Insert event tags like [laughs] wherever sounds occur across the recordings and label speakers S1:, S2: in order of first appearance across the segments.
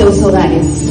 S1: seus hogares.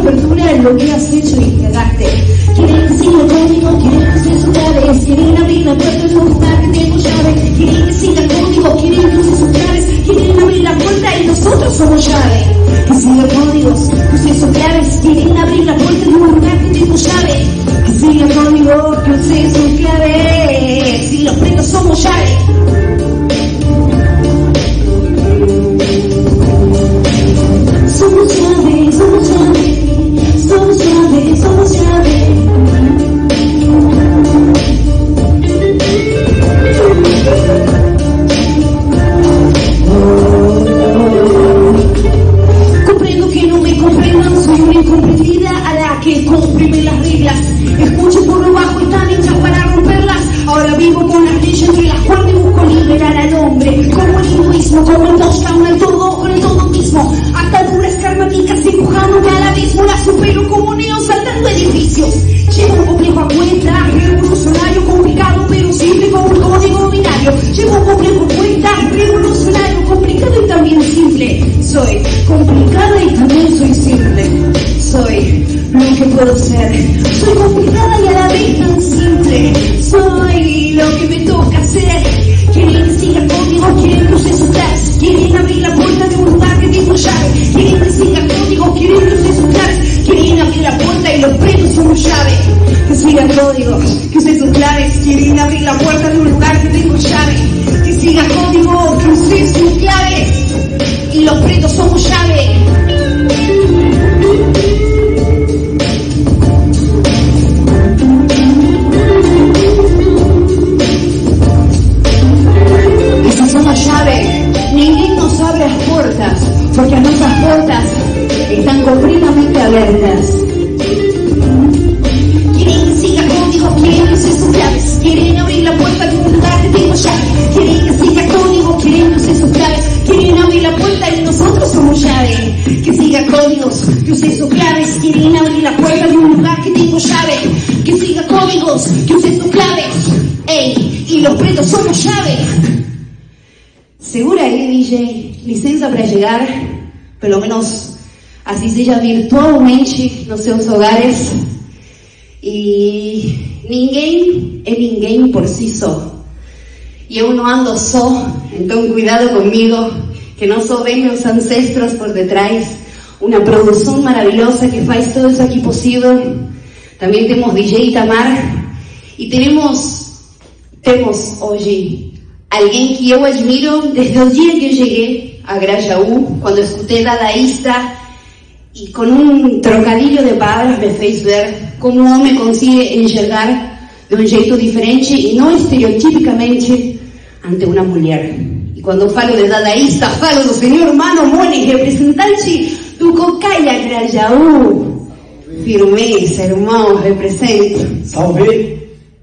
S1: Solo perdura lo que has hecho y cagaste. Quieren el código, quieren hacer sus llaves, quieren abrir la puerta de un lugar que tengo llave, quieren el código, quieren sus claves, quieren abrir la puerta y nosotros somos llave. Que siga códigos, sus claves, quieren abrir la puerta de un lugar que tengo llave, que siga código, sus claves, y los pretos somos llave. Somos llave, somos Como el hinduismo, como el Dogecoin, el todo con el todo mismo. Ataduras karmáticas empujando al abismo, la supero como neo saltando edificios. Llevo un complejo a cuenta, revolucionario, complicado, pero simple como un código binario. Llevo un complejo a cuenta, revolucionario, complicado y también simple. Soy complicada y también soy simple. Soy lo que puedo ser. Soy complicada y a la vez tan simple. Soy lo que me toca hacer. Quieren siga código, quieren sus claves. Quieren abrir la puerta de un lugar que tengo llave. Quieren que Que siga código, que use sus claves. Quieren abrir la puerta de un lugar que tengo llave. Que siga código, que use sus claves. Y los pretos somos llave. Porque as nossas portas están completamente abiertas. Quieren abrir la puerta de un lugar que tengo llave, quieren que siga código, quieren que use sus claves, quieren abrir la puerta y nosotros somos llave, que siga códigos, que use sus claves, quieren abrir la puerta de un lugar que tengo llave, que siga códigos, que use sus claves, ey, y los pretos somos llave. Segura aí, DJ, licença para chegar, pelo menos assim seja virtualmente nos seus hogares. E ninguém é ninguém por si só. E eu não ando só, então cuidado comigo, que não só vem meus ancestros por detrás, uma produção maravilhosa que faz tudo isso aqui possível. Também temos DJ Itamar e temos, temos hoje alguém que eu admiro desde o dia que eu cheguei a Grajaú, quando escutei dadaísta e com um trocadilho de palavras me fez ver como um homem consegue enxergar de um jeito diferente e não estereotipicamente ante uma mulher. E quando eu falo de dadaísta, falo do senhor Mano Moni, representante do Cocaia Grajaú. Firmeza, irmão, represento.
S2: Salve!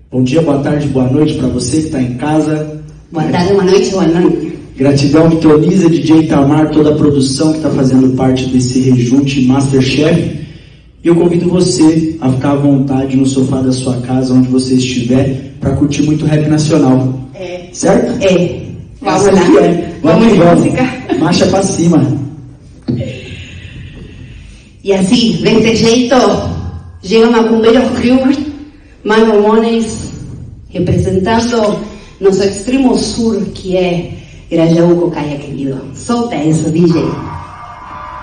S2: Bom dia, boa tarde, boa noite para você que está em casa.
S1: Boa tarde, boa noite, boa noite.
S2: Gratidão Vitoriza, DJ Itamar, toda a produção que está fazendo parte desse rejunte Masterchef. E eu convido você a ficar à vontade no sofá da sua casa, onde você estiver, para curtir muito rap nacional.
S1: É.
S2: Certo?
S1: É. Vamos
S2: Essa
S1: lá.
S2: é. Vamos,
S1: Vamos de
S2: vamos.
S1: música.
S2: Marcha para cima.
S1: Y así, de este jeito, llega Macumberos Crew, Mano Mones, representando nuestro extremo sur, que é Grajaú Cocaia, querido. Solta eso, DJ.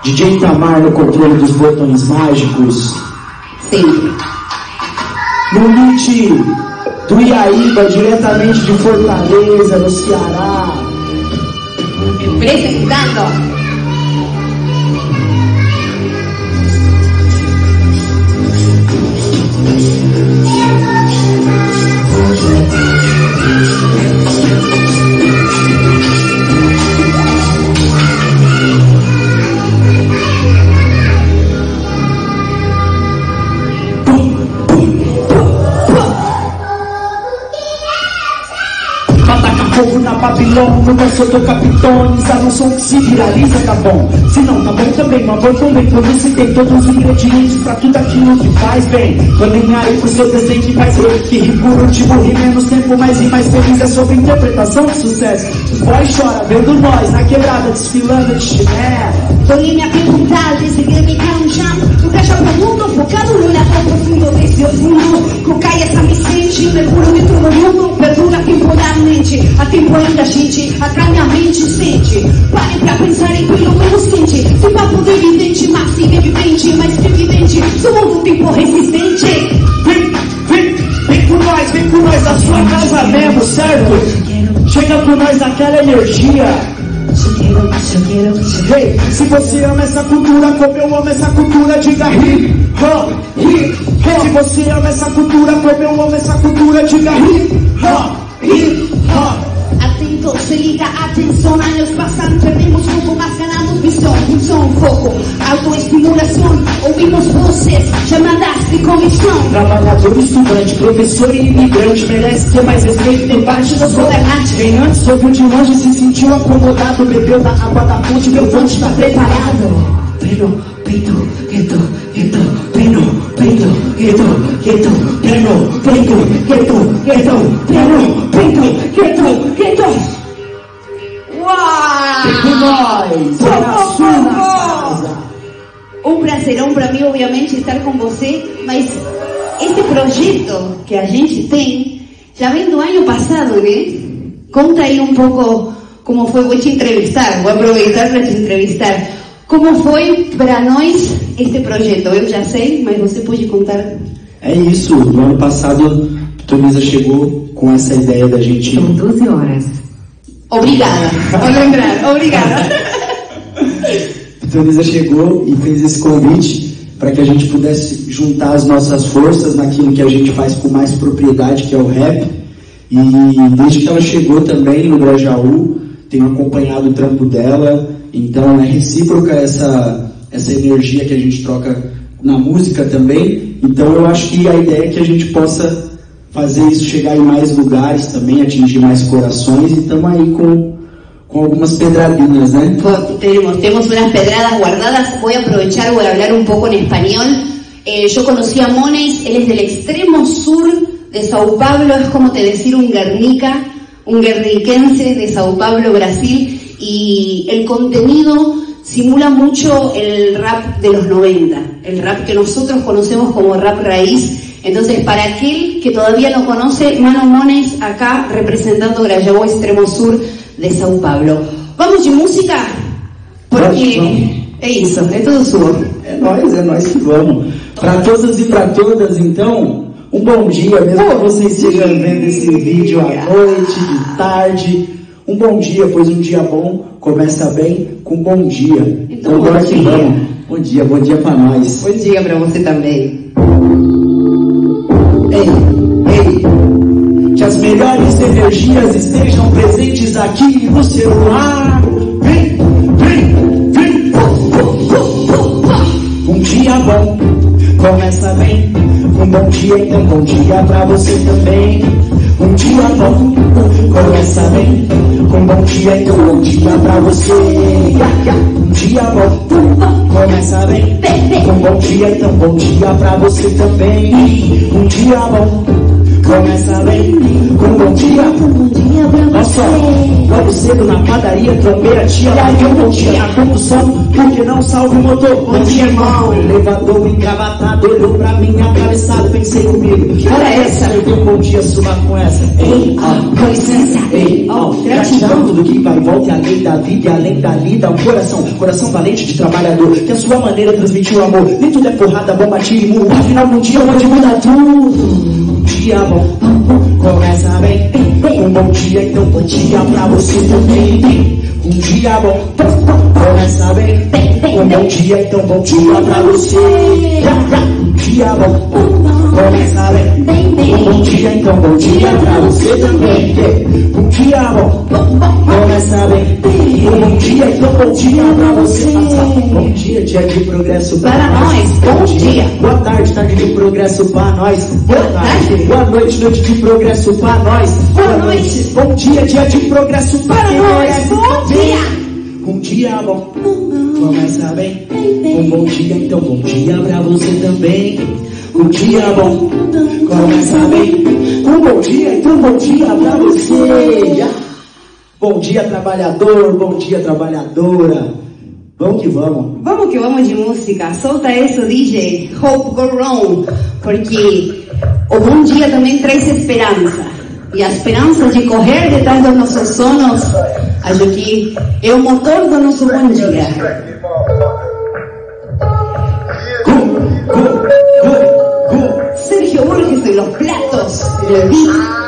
S2: DJ Itamar no controle dos botões mágicos.
S1: Sempre.
S2: No beat do Iaíba, diretamente de Fortaleza, no Ceará. Povo Babilônia, nunca sou teu capitão, não som que se viraliza, tá bom. Se não, tá bom também, mas bom também, quando se tem todos os ingredientes pra tudo aquilo que faz bem. Tô nem aí pro seu desenho que faz ser, que ri por último, ri menos tempo, mais e mais feliz é sobre interpretação de sucesso. Os boys vendo nós na quebrada, desfilando de chinelo.
S1: Tô em minha perguntar, decidir me chão, o caixa profundo, focado no olhar profundo desse mundo, cocai essa me sente, mergulho dentro do mundo, perdura temporalmente, a tempo ainda a gente, atrai minha mente sente, pare pra pensar em pelo menos sente, se papo do evidente, mas evidente, mas evidente, somos um tempo resistente.
S2: Vem, vem, vem com nós, vem com nós, a sua casa mesmo, certo? Chega com nós aquela energia. Hey, se você ama essa cultura como eu amo essa cultura, diga hip hop, hip hop. Se você ama essa cultura como eu amo essa cultura, diga hip hop, hip hop.
S1: Se liga, atención, años pasan, perdemos foco, más ganamos visión, visión, foco, autoestimulación, ouvimos voces, chamadas de comissão.
S2: Trabalhador, estudante, professor e imigrante, merece ter mais respeito, tem parte da sua arte. Quem antes ouviu de longe se sentiu acomodado, bebeu da água da fonte, meu fonte está preparado. Pero, peito, quieto, quieto, peito, quieto, quieto, quieto, quieto, quieto, quieto.
S1: Uau!
S2: Com nós, é a sua casa.
S1: Um para mim, obviamente, estar com você, mas este projeto que a gente tem já vem do ano passado, né? Conta aí um pouco como foi, vou te entrevistar, vou aproveitar para te entrevistar. Como foi para nós este projeto? Eu já sei, mas você pode contar.
S2: É isso, no ano passado, Tonisa chegou com essa ideia da gente.
S3: São 12 horas.
S1: Obrigada, vou lembrar, obrigada.
S2: Tonisa chegou e fez esse convite para que a gente pudesse juntar as nossas forças naquilo que a gente faz com mais propriedade, que é o rap. E desde que ela chegou também no Grajaú, tenho acompanhado o trampo dela, então é recíproca essa, essa energia que a gente troca na música também. Então eu acho que a ideia é que a gente possa fazer isso chegar em mais lugares também, atingir mais corações e estamos aí com, com algumas pedradinhas, né?
S1: Pô, Tenemos, tenemos unas pedradas guardadas. Voy a aprovechar, voy a hablar un poco en español. Eh, yo conocí a Mones, él es del extremo sur de Sao Paulo, es como te decir un Guernica, un guerniquense de Sao Paulo, Brasil, y el contenido simula mucho el rap de los 90, el rap que nosotros conocemos como rap raíz. Entonces, para aquel que todavía no conoce, Mano Mones acá representando Grajaú Extremo Sur de Sao Paulo. Vamos de música? Porque é isso, é suor.
S2: É nós, é nós que vamos. Para todas e para todas, então, um bom dia, mesmo que vocês estejam vendo esse vídeo à noite, de tarde. Um bom dia, pois um dia bom começa bem com bom dia.
S1: Então,
S2: bora
S1: bom
S2: que
S1: dia.
S2: vamos. Bom dia, bom dia para nós.
S1: Bom dia para você também.
S2: Ei, ei, que as melhores energias estejam presentes aqui no celular. Vem, vem, vem. Um dia bom, começa bem. Um bom dia, então bom dia pra você também. Um dia bom, começa bem. Um bom dia, então bom dia pra você. Um dia bom, começa bem. Um bom dia, então bom dia pra você também. Um dia bom, começa bem. Um bom dia, Olha só, logo cedo na padaria, tropeira, tia, larguei um bom dia na condução, porque não salve o motor, bom dia irmão, elevador engravatado, olhou pra mim atravessado, pensei comigo, olha essa, eu dei um bom dia, suba com essa, ei, ó, com licença, ei, ó, gratidão, tudo que vai e volta, e além da vida, e além da lida, um coração, coração valente de trabalhador, que a sua maneira transmitiu amor, nem tudo é porrada, bomba, tiro e murro, afinal um dia pode mudar tudo, um dia bom, começa bem, um bom dia, então bom dia pra você também. Um dia bom, começa bem. Um bom dia, então bom dia pra você. Um dia bom, Começa bem. Bom dia então, bom dia pra você também. Bom dia, bom. Começa bem. Bom dia então, bom dia pra você. Bom dia, dia de progresso
S1: Para nós. Bom dia.
S2: Boa tarde, tarde de progresso pra nós. Boa tarde. Boa noite, noite de progresso pra nós.
S1: Boa noite.
S2: Bom dia, dia de progresso para
S1: Para nós. Bom dia.
S2: Bom dia, bom. Começa bem. Um bom dia, então bom dia pra você também. Bom dia, bom. Começa bem. Um bom dia, então bom dia pra você. Bom dia, trabalhador. Bom dia, trabalhadora. Vamos que vamos.
S1: Vamos que vamos de música. Solta isso, DJ. Hope go wrong. Porque o bom dia também traz esperança. E a esperança de correr detrás dos nossos sonhos, acho que é o motor do nosso bom dia.
S2: Go, go,
S1: Sergio Borges en los platos. El beat.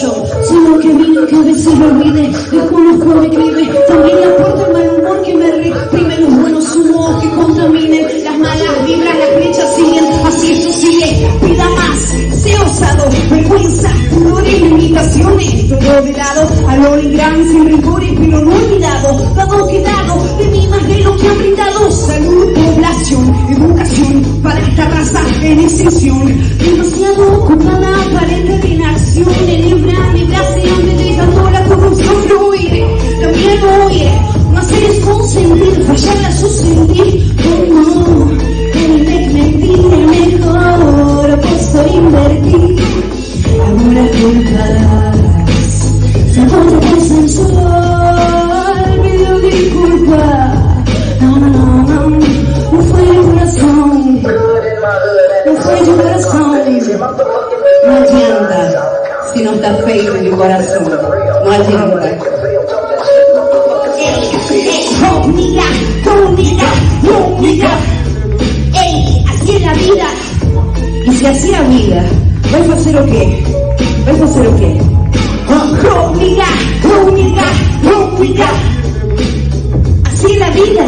S1: Yo soy lo que vino que a veces lo olvide, desconozco me crimen, también le aporto el mal humor que me reprime los buenos humos que contaminen, las malas vibras, las flechas siguen, así esto sigue, pida más, sé osado, vergüenza, pudores, limitaciones, todo de lado, a lo gran sin rencores, pero no olvidado, dado que dado, de mí más de lo que han brindado, salud, población, educación, para esta raza en extinción, demasiado ocupada, aparente de inacción, enebra mi brasil, dejando la corrupción fluir, también oír, no hacer es consentir, fallar a su sentir, oh no, puedo invertir, algunas culpas, se pone sensual, pido disculpas, no, no, no, no, no fue de corazón, no fue de corazón, no adianta, si no está feio en el corazón, no adianta. Comunidad, comunidad, Es la vida, ¿vais a hacer o qué? ¿Vais a hacer o qué? Comunidad, comunidad, comunidad. Así es la vida.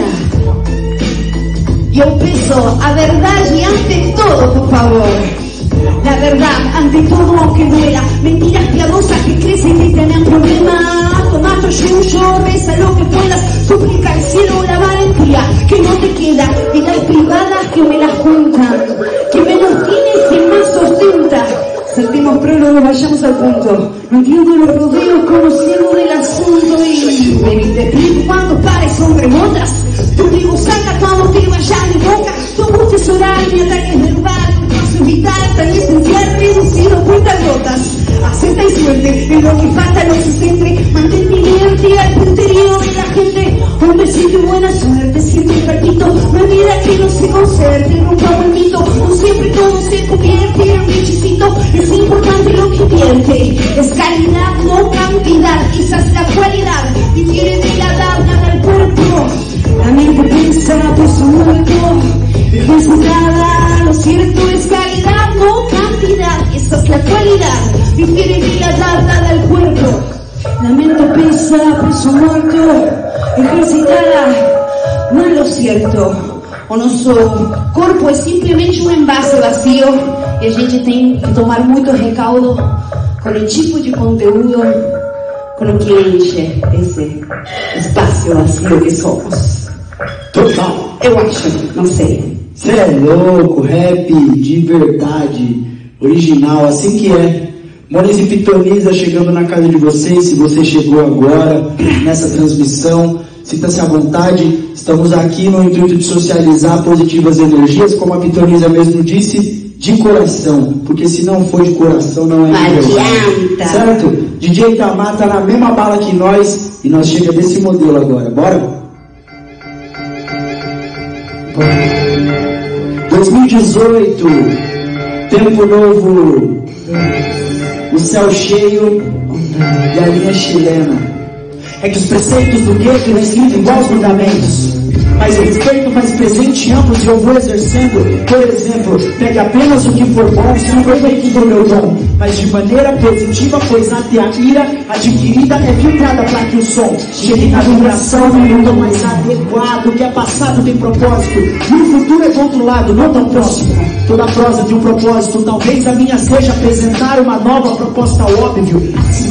S1: Yo peso a verdad y ante todo, por favor. La verdad, ante todo aunque duela, mentiras piadosas que crecen y tienen problemas. Toma tu yuyo, reza lo que puedas, suplica al cielo la valentía que no te queda, vidas privadas que me las cuentan, que tienes ostenta. Saltemos prólogo, vayamos al punto. Entiendo los rodeos conociendo del asunto y baby, te explico cuando pares son remotas. Tu tribu saca cuando te vayas de boca, tu voz es oral, mi ataque es verbal, tu es vital, tan esencial, reducido, cuentas rotas. Acepta y suerte, en lo que falta no se centre, mantén mi al punterío de la gente. Un besito y buena suerte, siempre repito, no olvida que no se concerte, nunca el mito, no siempre todo se convierte en un chistito, es importante lo que invierte, es calidad, no cantidad, quizás la cualidad, difiere de la nada al cuerpo, la mente piensa, peso muerto, ejercitada, lo cierto es calidad, no cantidad, esa es la cualidad, difiere de la edad, nada al cuerpo, la mente pesa, peso muerto, ejercitada, não é o certo. O nosso corpo é simplesmente um envase vazio e a gente tem que tomar muito recaudo com o tipo de conteúdo com o que enche esse espaço vazio que somos.
S2: Total.
S1: Eu acho, não sei.
S2: Você é louco, rap de verdade, original, assim que é. Moniz e Pitoniza chegando na casa de vocês, se você chegou agora nessa transmissão, sinta-se à vontade. Estamos aqui no intuito de socializar positivas energias, como a Pitoniza mesmo disse, de coração, porque se não for de coração não é
S1: adianta.
S2: Certo? DJ Itamar tá na mesma bala que nós e nós chega desse modelo agora. Bora? 2018, tempo novo, o céu cheio e a linha chilena. É que os preceitos do gueto não escritos igual aos mandamentos. Mas respeito, mas presente ambos eu vou exercendo. Por exemplo, pegue apenas o que for bom, se aproveite do meu dom. Mas de maneira positiva, pois até a ira adquirida é filtrada para que o som chegue na vibração no mundo mais adequado. Que é passado tem propósito e o futuro é controlado, não tão próximo. Toda prosa de um propósito, talvez a minha seja apresentar uma nova proposta ao óbvio.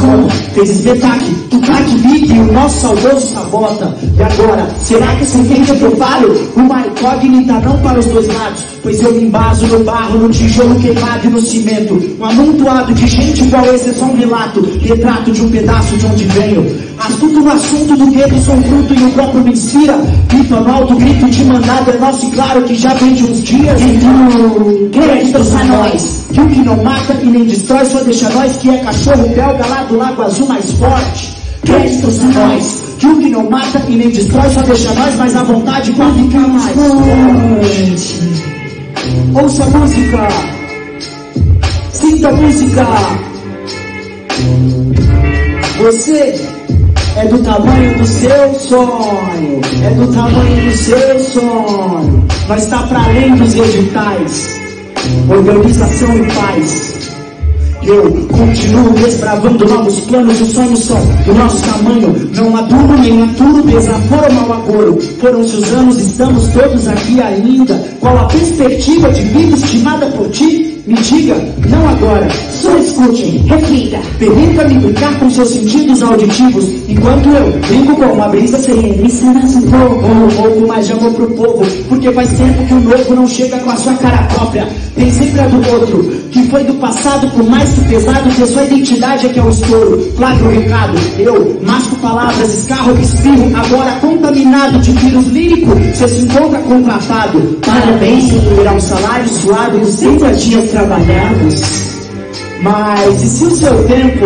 S2: Como fez Svetac, Tupac, e o nosso saudoso Sabota. E agora, será que sem quem que eu falo? Uma incógnita não para os dois lados, pois eu me embaso no barro, no tijolo queimado e no cimento. Um amontoado de gente igual esse é só um relato, retrato de um pedaço de onde venho. Astuto no assunto do dedo, sou fruto e o próprio me inspira. Grito alto, grito de mandado é nosso e claro que já vem de uns dias. Então, créditos a nós. Que o que não mata e nem destrói, só deixa nós que é cachorro belga lá do Lago Azul mais forte. Créditos a nós. Que o que não mata e nem destrói, só deixa nós mais à vontade pra ficar mais forte. Ouça a música. Sinta a música. Você é do tamanho do seu sonho, é do tamanho do seu sonho. Nós está para além dos editais, organização e paz. Eu continuo desbravando novos planos, os sonhos são do nosso tamanho. Não maduro nem maturo, desaforo mal agouro. Foram-se os anos, estamos todos aqui ainda. Qual a perspectiva de vida estimada por ti? Me diga, não agora, só escute, reflita. Permita-me brincar com seus sentidos auditivos, enquanto eu brinco com uma brisa serena. Ensinas um pouco, um pouco mais de amor pro povo, porque faz tempo que o novo não chega com a sua cara própria. Tem sempre a do outro, que foi do passado, por mais que pesado, que a sua identidade é que é o estouro. Flávio recado, eu masco palavras, escarro, espirro, agora contaminado de vírus lírico, você se encontra contratado. Parabéns, terá um salário suado e os 30 dias trabalhados. Mas e se o seu tempo,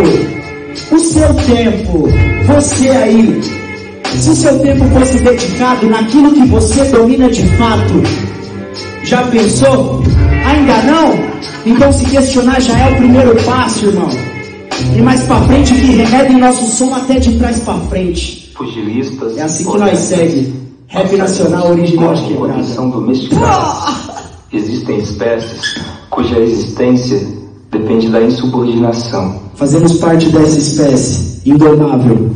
S2: o seu tempo, você aí, se o seu tempo fosse dedicado naquilo que você domina de fato, já pensou? Ainda não? Então se questionar já é o primeiro passo, irmão. E mais pra frente que remedem nosso som até de trás pra frente.
S3: Pugilistas.
S2: É assim que nós segue. Rap nacional original de quebrada.
S3: Existem espécies cuja existência depende da insubordinação.
S2: Fazemos parte dessa espécie indomável.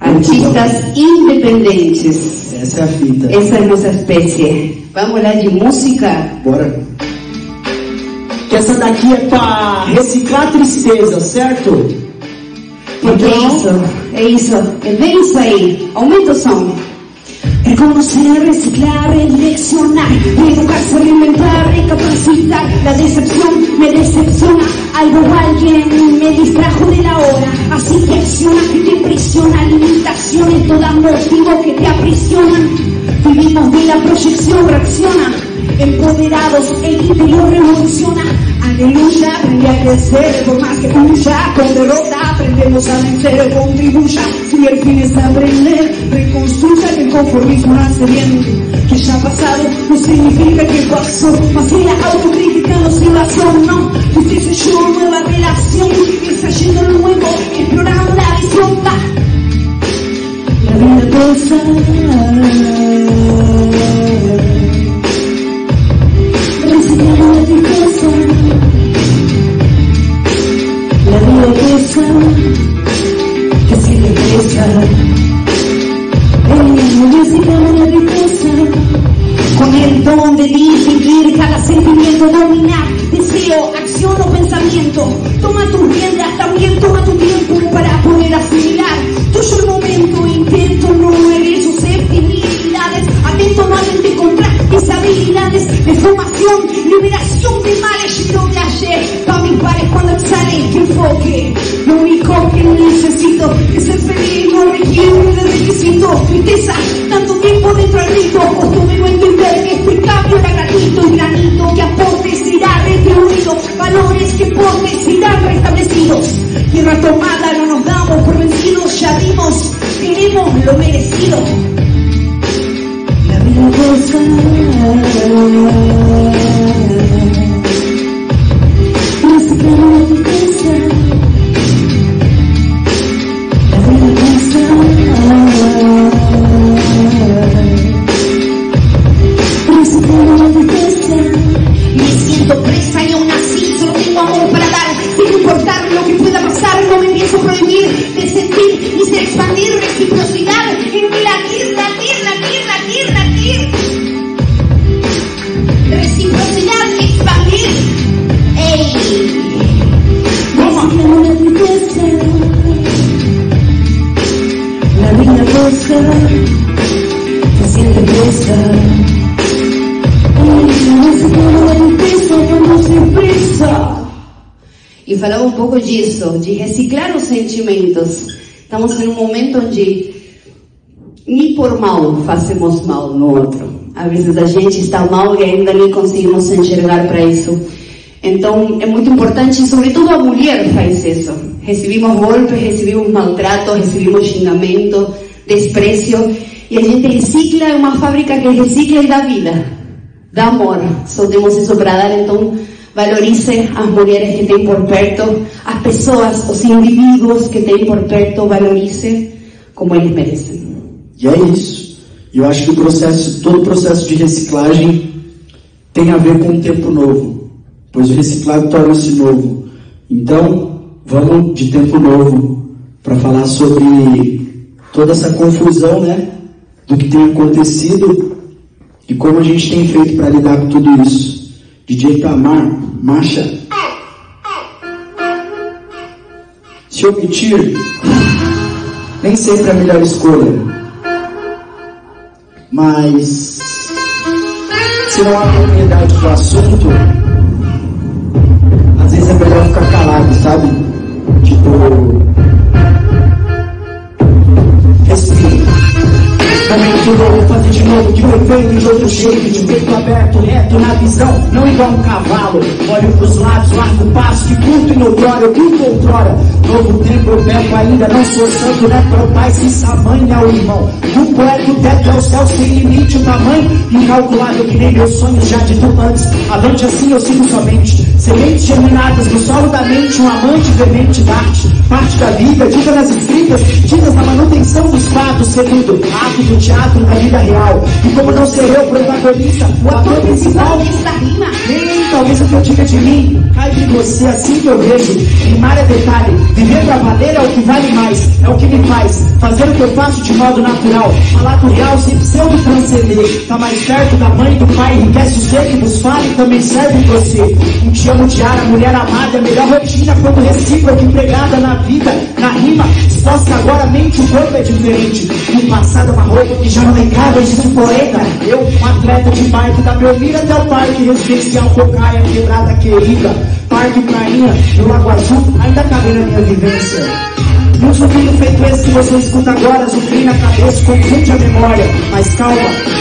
S4: Artistas independentes.
S2: Essa é a fita.
S4: Essa é a nossa espécie. Vamos lá de música.
S2: Bora. Que essa daqui é pra reciclar tristeza, certo?
S4: Porque é isso, é isso, é bem isso aí. Aumenta o som.
S1: Reconocer, reciclar, reflexionar, educarse, reinventar, recapacitar. La decepción me decepciona, algo o alguien me distrajo de la hora. Así que acciona, prisiona, limitaciones, todas motivo que te aprisionan. Vivimos de la proyección, reacciona. Empoderados, el interior revoluciona. Aleluya, aprende a crecer, por más que huya, con derrota aprendemos a vencer, contribuya. Si el fin es aprender, reconstruya que el conformismo hace bien. Que ya pasado no significa que pasó, más que la autocrítica no se basó, no. Usted se yo nueva relación,
S4: onde nem por mal fazemos mal no outro. Às vezes a gente está mal e ainda nem conseguimos enxergar para isso. Então é muito importante, sobretudo a mulher faz isso. Recebemos golpes, recebemos maltrato, recebemos xingamento, desprezo e a gente recicla, é uma fábrica que recicla e dá vida, dá amor. Só temos isso para dar, então valorize as mulheres que tem por perto, as pessoas, os indivíduos que tem por perto, valorize como eles merecem.
S2: E é isso. Eu acho que o processo, todo o processo de reciclagem tem a ver com um tempo novo, pois o reciclado torna-se novo. Então, vamos de tempo novo para falar sobre toda essa confusão, né, do que tem acontecido e como a gente tem feito para lidar com tudo isso. DJ Tamar, marcha. Se omitir, nem sempre é a melhor escolha. Mas se não há propriedade do assunto, às vezes é melhor ficar calado, sabe? Tipo, respira. Momento novo, fazer de novo, de perfeito, de outro jeito, de peito aberto, reto na visão, não igual um cavalo. Olho pros lados, largo o passo, que curto e notório, eu curto outrora. Novo tempo eu peco ainda, não sou santo, né? Para o pai, se é o irmão. Do poeta, o teto é o céu, sem limite, o tamanho incalculável que nem meus sonhos já titubantes. Avante assim eu sigo somente. Sementes germinadas no solo da mente, um amante veemente da arte. Parte da vida, dita nas escritas, ditas na manutenção dos fatos, segundo ato do teatro da vida real. E como não ser eu protagonista, o ator principal.
S1: Esta rima
S2: talvez o que eu diga de mim caiba em você assim que eu vejo. Rimar é detalhe, viver pra valer é o que vale mais, é o que me faz fazer o que eu faço de modo natural. Falar com real sem pseudo transcender. Tá mais perto da mãe e do pai, enriquece o ser que vos fala e também serve você. Um te amo diária, mulher amada, é a melhor rotina quando recíproca, empregada na vida, na rima. Exposta agora, mente, o corpo é diferente. E o passado uma roupa que já não me cabe, disse um poeta. Eu, um atleta de bike, da Belmira até o parque residencial Cocaia, quebrada querida. Parque Prainha, no Lago Azul, ainda cabe na minha vivência. E um zumbido feito esse que você escuta agora, zumbi na cabeça, confunde a memória. Mas calma,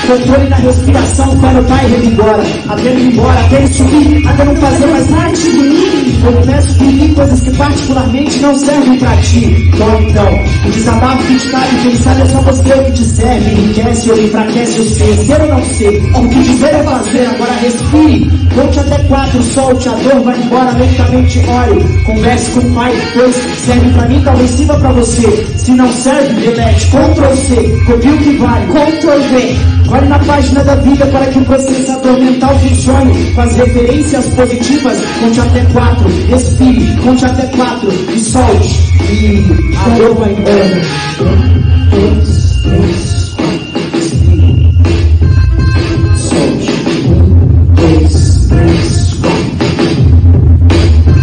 S2: controle na respiração, para o pai revigora. Até ele ir embora, até ele subir, até não fazer mais parte de mim. Eu peço de mim coisas que particularmente não servem pra ti. Bom então, o desabafo que te cabe, quem sabe é só você o que te serve. Enriquece ou enfraquece o ser, ser ou não ser. O que dizer é fazer, agora respire. Conte até quatro, solte a dor, vai embora lentamente, ore. Converse com o pai, pois serve pra mim, talvez sirva pra você. Se não serve, delete, Ctrl C, copia o que vale, Ctrl V. Olhe na página da vida para que o processador mental funcione. Com as referências positivas, conte até quatro, respire, conte até quatro e solte. E a dor vai embora. Um, dois, três,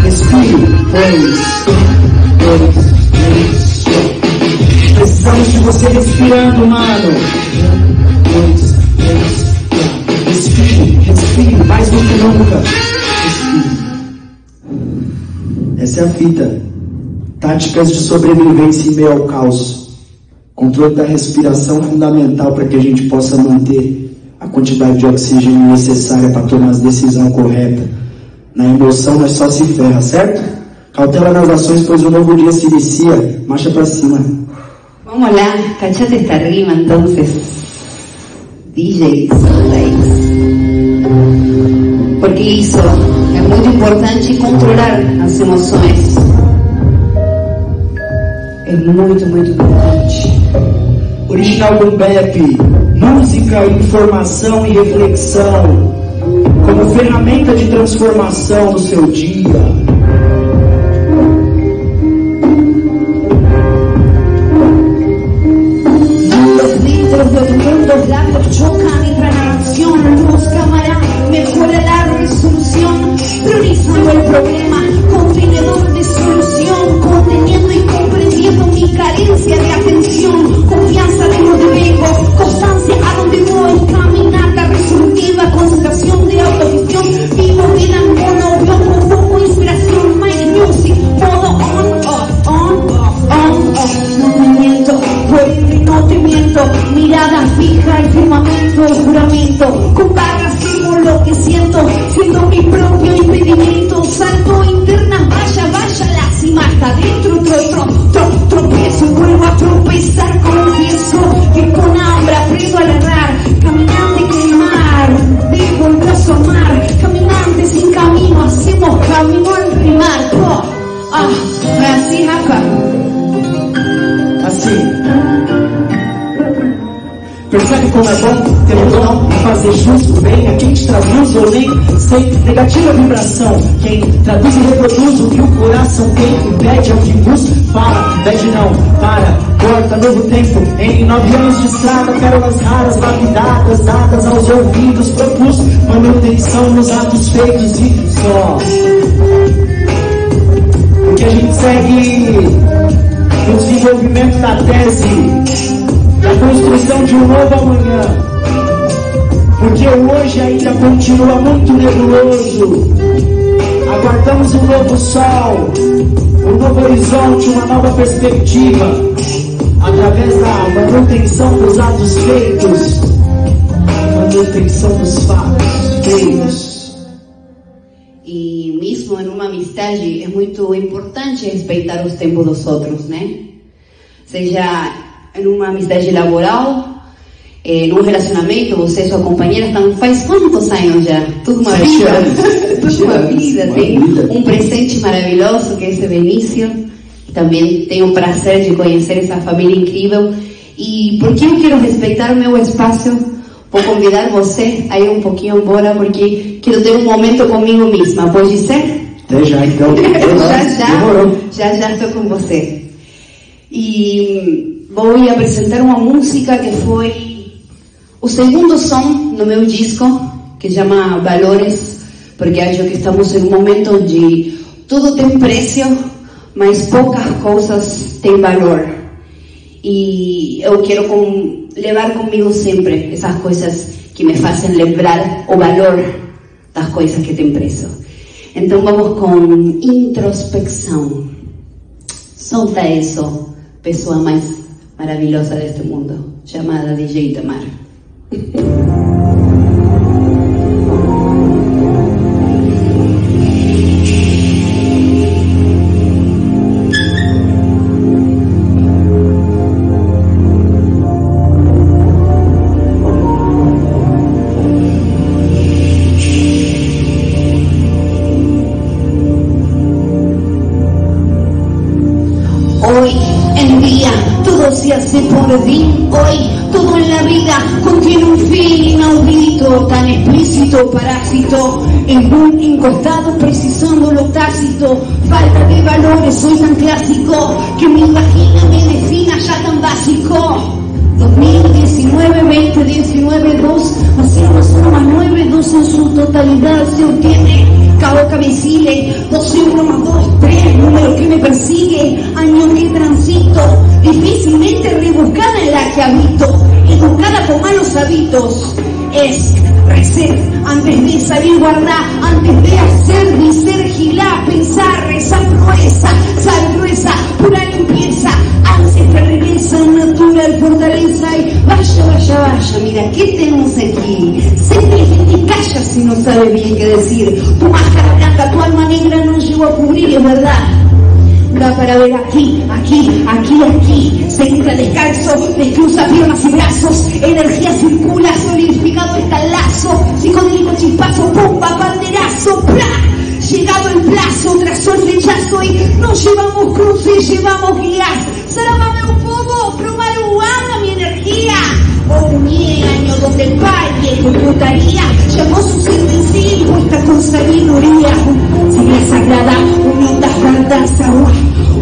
S2: respire. Dois. Dois, você respirando, mano. Respire, respire, mais do que nunca. Respire. Essa é a fita. Táticas de sobrevivência em meio ao caos. Controle da respiração fundamental para que a gente possa manter a quantidade de oxigênio necessária para tomar as decisões corretas. Na emoção nós só se ferra, certo? Cautela nas ações, pois o novo dia se inicia. Marcha para cima.
S4: Vamos lá, cachate esta rima entonces. DJ Sundays. Porque isso é muito importante controlar as emoções. É muito, muito importante.
S2: Original do BEP, música, informação e reflexão, como ferramenta de transformação no seu dia. Traduz e reproduz o que o coração tem e pede ao que busca. Fala, pede não, para, corta novo tempo. Em nove anos de estrada, pérolas raras, lapidadas, dadas aos ouvidos. Propus manutenção nos atos feitos e só. Porque a gente segue no desenvolvimento da tese da construção de um novo amanhã. Porque o hoje ainda continua muito nebuloso. Aguardamos um novo sol, um novo horizonte, uma nova perspectiva. Através da manutenção dos atos feitos, manutenção dos fatos feitos.
S4: E mesmo em uma amizade é muito importante respeitar os tempos dos outros, né? Seja em uma amizade laboral, em um relacionamento, você e sua companheira estão faz quantos anos já? Tudo uma
S2: Sete
S4: vida.
S2: anos.
S4: Tudo uma vida.
S2: Uma
S4: Tem
S2: vida.
S4: um presente maravilhoso que é esse Benício. Também tenho o prazer de conhecer essa família incrível. E porque eu quero respeitar o meu espaço, vou convidar você a ir um pouquinho embora, porque quero ter um momento comigo mesma. Pode ser?
S2: Até já, então.
S4: já, já, já, já estou com você. E vou apresentar uma música que foi o segundo som no meu disco, que chama Valores, porque acho que estamos em um momento onde tudo tem preço, mas poucas coisas têm valor. E eu quero com, levar comigo sempre essas coisas que me fazem lembrar o valor das coisas que têm preço. Então vamos com introspecção. Solta isso, pessoa mais maravilhosa deste mundo, chamada DJ Tamar.
S1: Hoy en día todo se hace por fin. Hoy todo en la vida contiene un fin inaudito, tan explícito, parásito. En un encostado precisando lo tácito. Falta de valores, soy tan clásico que mi vagina me defina ya tan básico. 2019, 2019, 2, hacemos 1 más 9, 2 en su totalidad se obtiene. Cabo cabecile, 12 1 más 2, 3, número que me persigue, año que transito, difícilmente rebuscada en la que habito, educada con malos hábitos. Es reset, antes de salir guardar, antes de hacer, dicer, gilar, pensar, rezar, proeza, sal gruesa, pura limpieza, ancestral regresa, natural fortaleza y vaya, vaya, vaya, mira, ¿qué tenemos aquí? Se inteligente y calla si no sabe bien qué decir. Tu máscara blanca, tu alma negra no llegó a cubrir, es verdad. Da para ver aquí, aquí, aquí, aquí. Se entra descalzo, descruza piernas y brazos. Energía circula, solidificado está el lazo. Psicodélico chispazo, pompa, banderazo, ¡plá! Llegado el plazo, trazó el flechazo y no llevamos cruces, llevamos guías. Sarámame un poco, probar marihuana, mi energía. Oh, mi año donde el valle tu putaría llamó su sentencia puesta con sabiduría. Sería sagrada, unión das bandas, agua,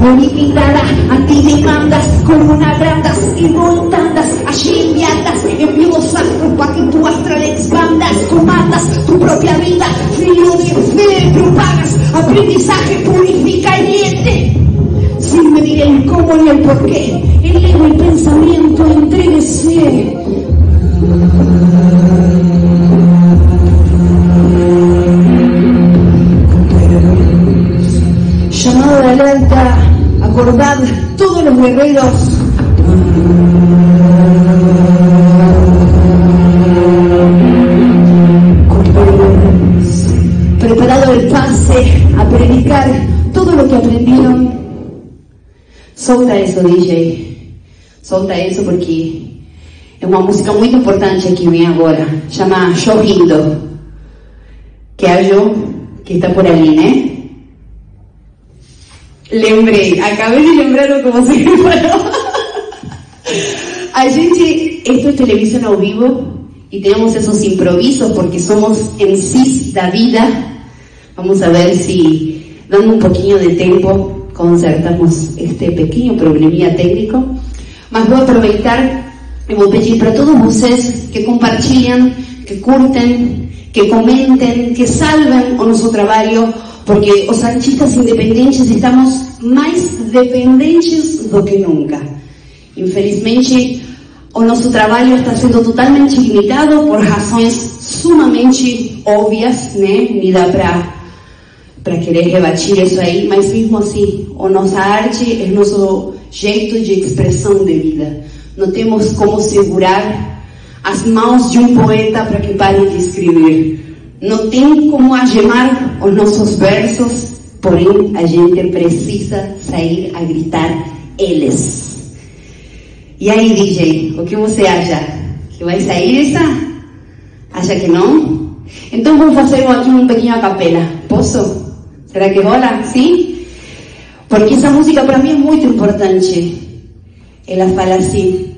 S1: unificada, antidemandas, columnagrandas y montandas, allí enviadas, en vivos astros, pa' que tu astral expandas, comandas tu propia vida, frío de fe, propagas, aprendizaje purifica el diente. Sin medir el cómo ni el por qué, eleve el pensamiento, entréguese. Llamado al alta, acordad todos los guerreros. Preparado el pase a predicar todo lo que aprendieron. Solta eso, DJ. Solta eso porque é uma música muito importante que vem agora. Chama Chorrindo. Que é a Jo, que está por ali, né? Lembrei, acabei de lembrar como se falou. A gente, esto es televisión ao vivo y tenemos esos improvisos porque somos en sí da vida. Vamos a ver si, dando un poquito de tiempo, consertamos este pequeño problemilla técnico. Mas vou aproveitar e vou pedir para todos vocês que compartilhem, que curtem, que comentem, que salven o nosso trabalho, porque os artistas independentes estamos mais dependentes do que nunca. Infelizmente, o nosso trabalho está sendo totalmente limitado por razões sumamente óbvias, né? Me dá para para querer rebatir isso aí, mas mesmo assim, a nossa arte é nosso jeito de expressão de vida. Não temos como segurar as mãos de um poeta para que pare de escrever. Não tem como agemar os nossos versos, porém a gente precisa sair a gritar eles. E aí, DJ, o que você acha? Que vai sair essa? Acha que não? Então vamos fazer aqui um pequeno capela. Posso? Será que rola? Sim? Porque essa música para mim é muito importante. Ela fala assim: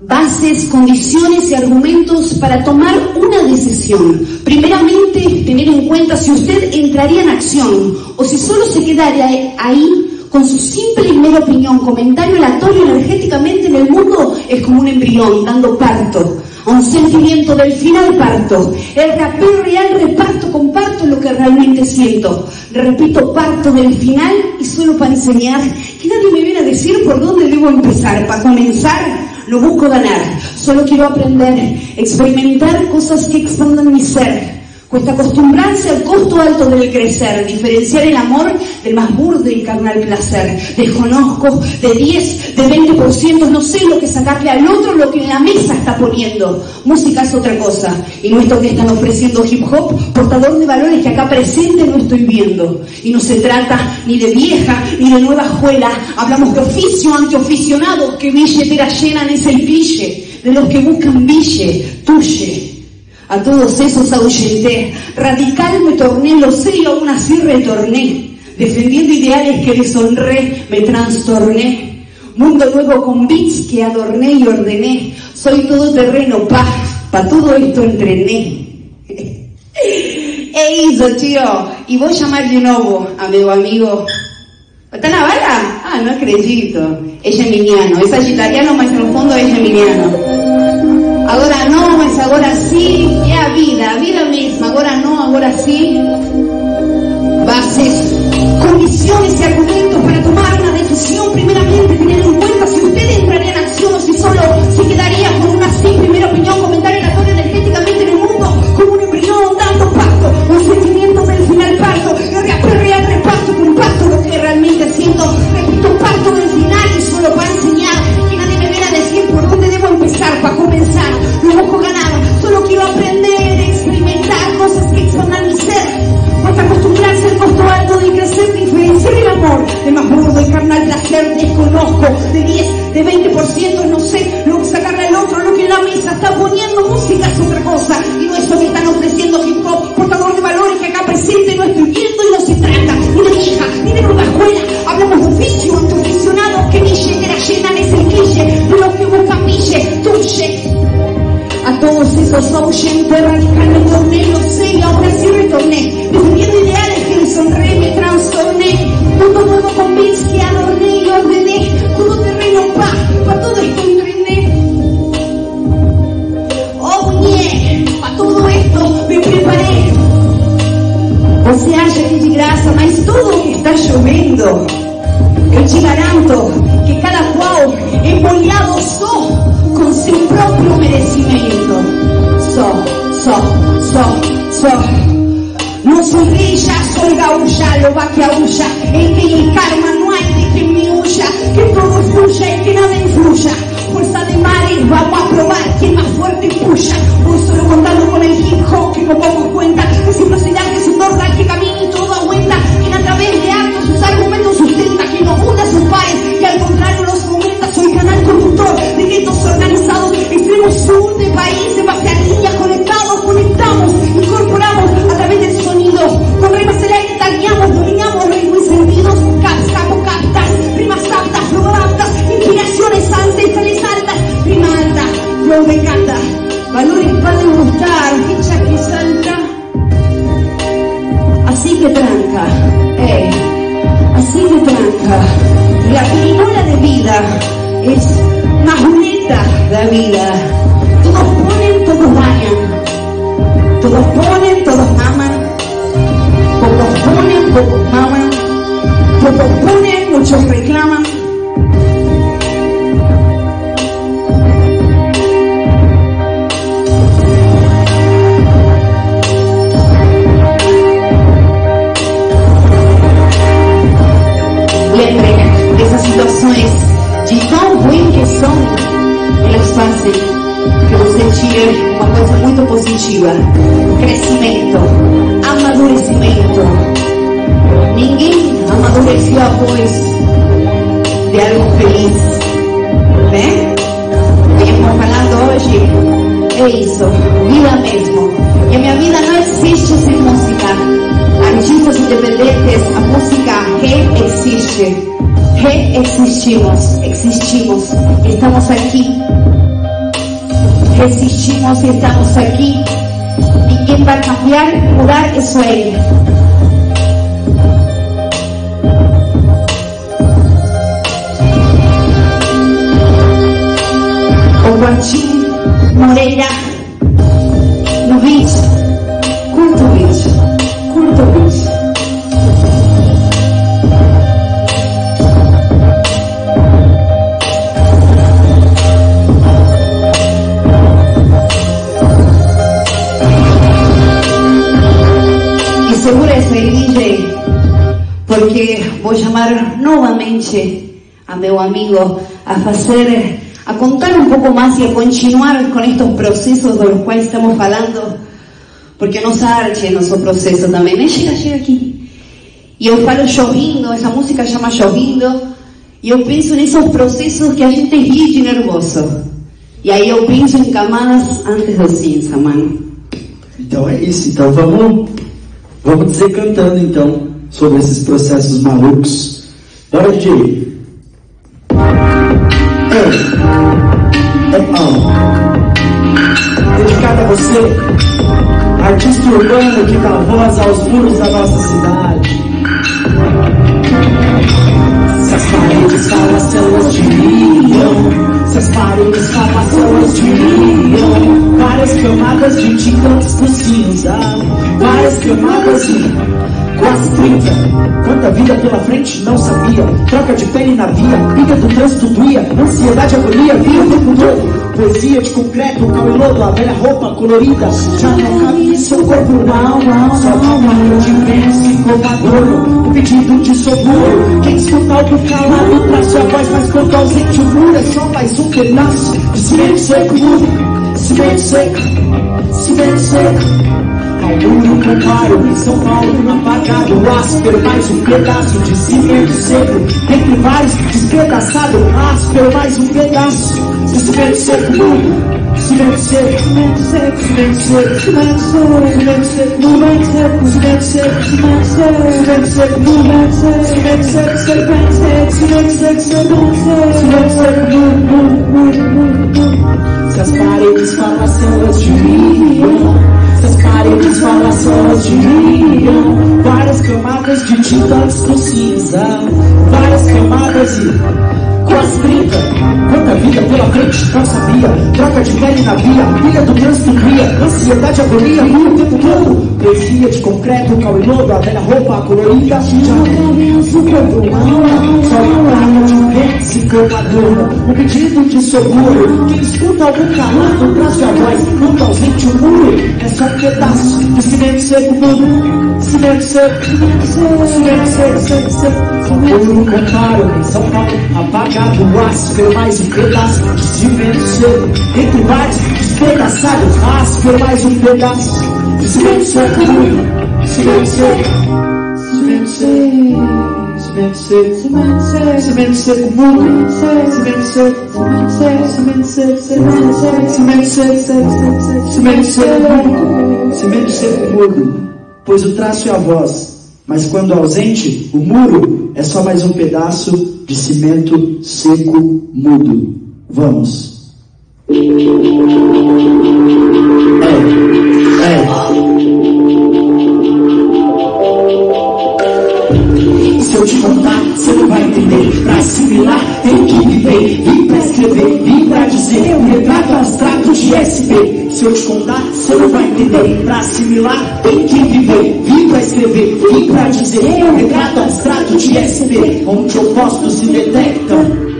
S1: bases, condiciones y argumentos para tomar una decisión. Primeramente, tener en cuenta si usted entraría en acción o si solo se quedaría ahí con su simple y mera opinión. Comentario aleatorio energéticamente en el mundo es como un embrión dando parto a un sentimiento del final parto. El rapero real reparto, comparto lo que realmente siento. Repito, parto del final y solo para enseñar que nadie me viene a decir por dónde debo empezar. Para comenzar, no busco ganar, solo quiero aprender, experimentar cosas que expandan mi ser. Cuesta acostumbrarse al costo alto del crecer, diferenciar el amor del más burde y carnal placer. Desconozco de 10, de 20%, no sé lo que sacarle al otro, lo que en la mesa está poniendo. Música es otra cosa. Y no esto que están ofreciendo hip hop, portador de valores que acá presente no estoy viendo. Y no se trata ni de vieja ni de nueva escuela. Hablamos de oficio ante oficionados que billetera llenan es el. De los que buscan bille, tuye. A todos esos ahuyenté. Radical me torné, lo sé y aún así retorné. Defendiendo ideales que deshonré, me trastorné. Mundo nuevo con bits que adorné y ordené. Soy todo terreno, pa, pa todo esto entrené. [laughs] É isso, tio. E vou chamar de novo a meu amigo. Está na bala? Ah, não acredito. É geminiano. É sagitariano, mas no fundo é geminiano. Agora não, mas agora sim. É a vida, a vida mesma. Agora não, agora sim. Bases, condiciones y argumentos para tomar una decisión. Primeramente, tener en cuenta si usted entraría en acción o si solo se quedaría de más burdo y carnal placer, desconozco, de 10, de 20%, no sé, lo que sacarle al otro, lo que en la mesa está poniendo música es otra cosa, y no eso que están ofreciendo hip hop, portador de valores que acá presente no estoy viendo y no se trata ni de hija, ni de escuela, hablamos de oficio, aficionados que billetera llenan ese quille, de los que buscan bille, tuye. A todos esos oyentes radical me torné, lo sé, y ahora sí retorné. Defendiendo ideales que me sonré, Você acha que de graça, mas tudo que está chovendo. Eu que cada qual embolhado só com seu próprio merecimento. Só, só, só, só. No soy ya soy lo va que aúlla. En que el karma no hay de quien me huya. Que todo fluya y que nada influya. Fuerza de mares, vamos a probar quién más fuerte puya. Voy solo contando con el hip hop que nos damos cuenta. Que es un normal que camina y todo me encanta. Valor impar de gustar, ficha que salta. Así que tranca, eh, así que tranca. La primera de vida es más neta la vida. Todos ponen, todos bañan. Todos ponen, todos maman. Pocos ponen, pocos maman. Pocos ponen, muchos reclaman. Que você tire uma coisa muito positiva. Crescimento, amadurecimento. Ninguém amadureceu após de algo feliz. Né? Estamos falando hoje, é isso, vida mesmo. E a minha vida não existe sem música. Artistas independentes, a música reexiste. Reexistimos, existimos, estamos aqui. que exigimos y estamos aquí. Y quién va a cambiar, jurar eso él. Oguachín, Moreira, aí, DJ, porque vou chamar novamente a meu amigo a fazer, a contar um pouco mais e a continuar com estes processos dos quais estamos falando, porque nossa arte é nosso processo também. Vem, chega, chega aqui. E eu falo chorrindo, essa música chama chorrindo, e eu penso nesses processos que a gente ri de nervoso. E aí eu penso em camadas antes do cinza, mano.
S2: Então é isso. Vamos, vamos dizer cantando então sobre esses processos malucos. Bora, DJ. É, ó. Dedicado a você, artista urbano que dá voz aos muros da nossa cidade. Se as paredes falam, elas diriam. Seus paredes capazões de milhão, Várias camadas de titãs nos Várias camadas de quase 30. Quanta vida pela frente, não sabia. Troca de pele na via, vida do trânsito doía. Ansiedade, agonia, via o tempo. Poesia de concreto, cal lodo, a velha roupa colorida. Já não cabe seu corpo, não, não, Só de uma de vence como adorno. O pedido de socorro. Quem escuta algo calado, traz sua voz, mas quanto ausente o muro é só mais um pedaço de cimento seco. Cimento seco, cimento seco. Ao mundo comparo em São Paulo apagado, áspero, mais um pedaço de cimento seco. Entre vários, despedaçado, áspero, mais um pedaço de cimento seco. Cimento seco, cimento seco, cimento seco, cimento seco, cimento seco, cimento seco, cimento seco, cimento seco, cimento seco, cimento seco, cimento seco, cimento seco, cimento seco, cimento seco. Se as paredes falam, elas diriam. Se as paredes farraçosas giriam Várias camadas de tinta escocisa Várias camadas de... Quanta vida pela frente, não sabia. Troca de pele na via, ilha do trânsito cria. Ansiedade, agonia, o tempo todo. Poesia de concreto, cal e lodo, a velha roupa colorida. Só uma praia de vento se cantador. Um pedido de socorro. Quem escuta algum calado, traz sua voz. Quanto ausente o muro, é só um pedaço de cimento seco, mundo. Cimento seco, cimento seco, cimento seco, cimento seco. Não comparo em São Paulo, apagado o áspero, mais um pedaço de vencer. Quem tu bate, despedaçado, raspa mais um pedaço. Se vencer, caminho, se vencer, muito, se vencer, se vencer, se vencer, se muito, se muito. Pois o traço é a voz, mas quando ausente, o muro é só mais um pedaço de cimento seco mudo. Vamos. É, é. Se eu te contar, você não vai entender. pra assimilar tem que viver. Vim pra escrever, vim pra dizer, um retrato abstrato de SP. Se eu te contar, você não vai entender. Pra assimilar tem que viver. Vim pra escrever, vim pra dizer, um retrato abstrato de SP. Onde opostos se detectam.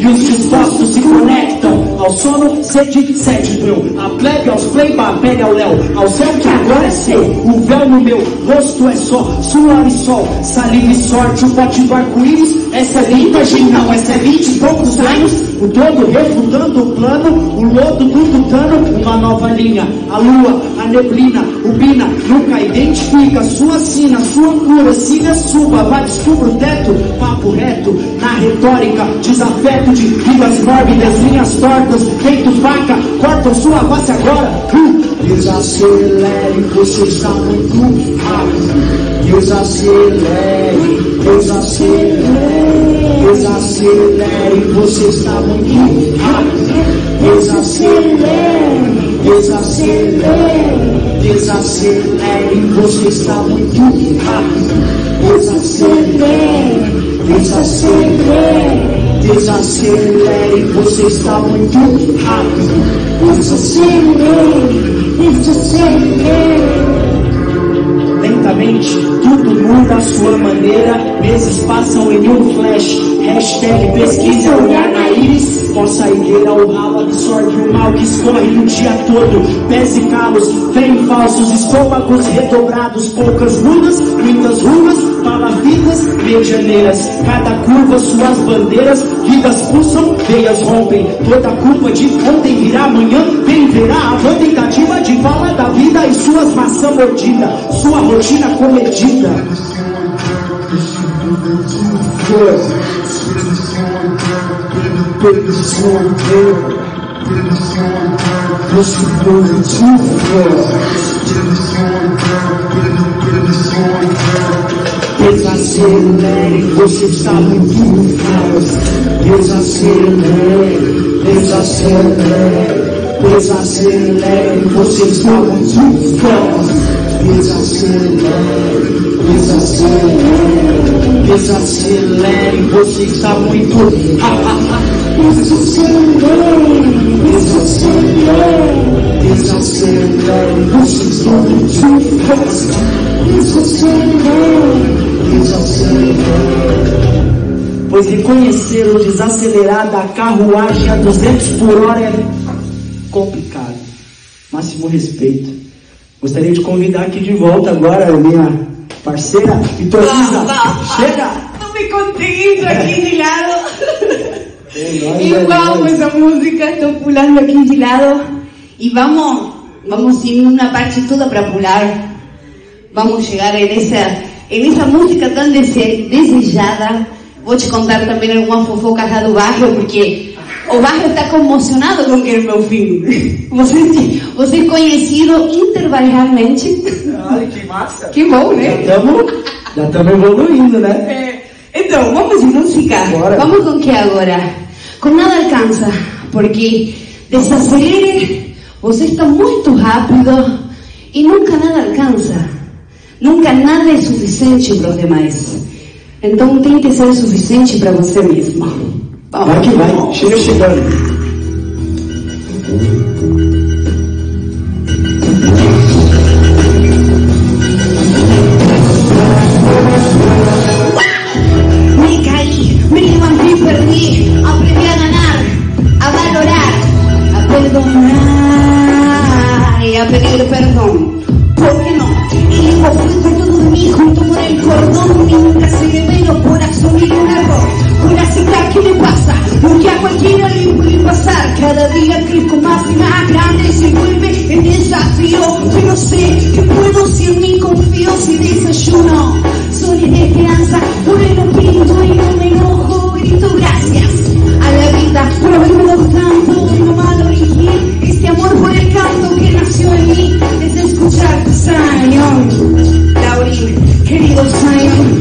S2: E os dispostos se conectam ao sono, sede, sede meu. A plebe aos pleiba, a pele ao léu. Ao céu que agora é seu. O véu no meu rosto é só suor e sol. Saliva e sorte, o pote do arco-íris. Essa é vintage, não, essa é vinte e poucos anos. O todo refutando o plano. O lodo do tutano, uma nova linha. A lua, a neblina, o bina. Nunca identifica sua sina, sua cura. Siga, suba, vai, descubra o teto. Papo reto, na retórica, desafeto de vidas mórbidas, linhas tortas, feito faca, cortam sua face agora. Uh, desacelere, você está muito rápido. Desacelere, desacelere, desacelere, você está muito rápido. Desacelere, desacelere, desacelere, você está muito rápido. Desacelere, desacelere. Desacelere, você está muito rápido. Desacelere, desacelere. Tudo muda à sua maneira. Meses passam em um flash. Hashtag pesquisa, olhar na íris. Possa higueira ou ralo absorve o mal que escorre o dia todo. Pés e calos, freio falsos, estômagos redobrados. Poucas runas, muitas runas, palafitas, medianeiras. Cada curva, suas bandeiras. Vidas pulsam, veias rompem. Toda culpa de ontem virá amanhã. Quem verá a van tentativa de fala da vida e suas maçã mordida. Sua rotina comedida. Desacelere, você está muito fácil. Desacelere, desacelere, desacelere, você está muito forte. Desacelere, desacelere, desacelere, você está muito. Desacelere, desacelere, desacelere, você está muito forte. Desacelere, desacelere. Pois reconhecer o desacelerar da carruagem a 200 por hora é complicado. Máximo respeito. Gostaria de convidar aqui de volta agora a minha parceira Vitorisa. Chega!
S1: No me conseguís aquí de lado.
S2: É
S1: Y
S2: é
S1: esa música, estoy pulando aquí de lado. Y vamos, vamos sin una parte toda para pular. Vamos a llegar en esa, en esa música dese- desejada. Vou te contar também algumas fofocas lá do bairro, porque o bairro está conmocionado com que é o meu filho. [laughs] Você, você conhecido interbairralmente.
S2: Olha que massa!
S1: Que bom, né?
S2: estamos já estamos evoluindo, né?
S1: É, Então, vamos de música.
S2: Bora.
S1: Vamos com que agora? Com nada alcança, porque desacelere, você está muito rápido e nunca nada alcança. Nunca nada é suficiente para os demais. Então tente ser suficiente para você mesmo. Vamos.
S2: Vai que vai, chega chegando.
S1: Me pasar. Cada día crezco más y más grande se vuelve el desafío. Pero sé que puedo si en mí confío si desayuno. Soy de esperanza por el espíritu y no me enojo grito gracias a la vida por haberme tanto de mamá de origen este amor por el canto que nació en mí. Es escuchar Zion Laurín querido Zion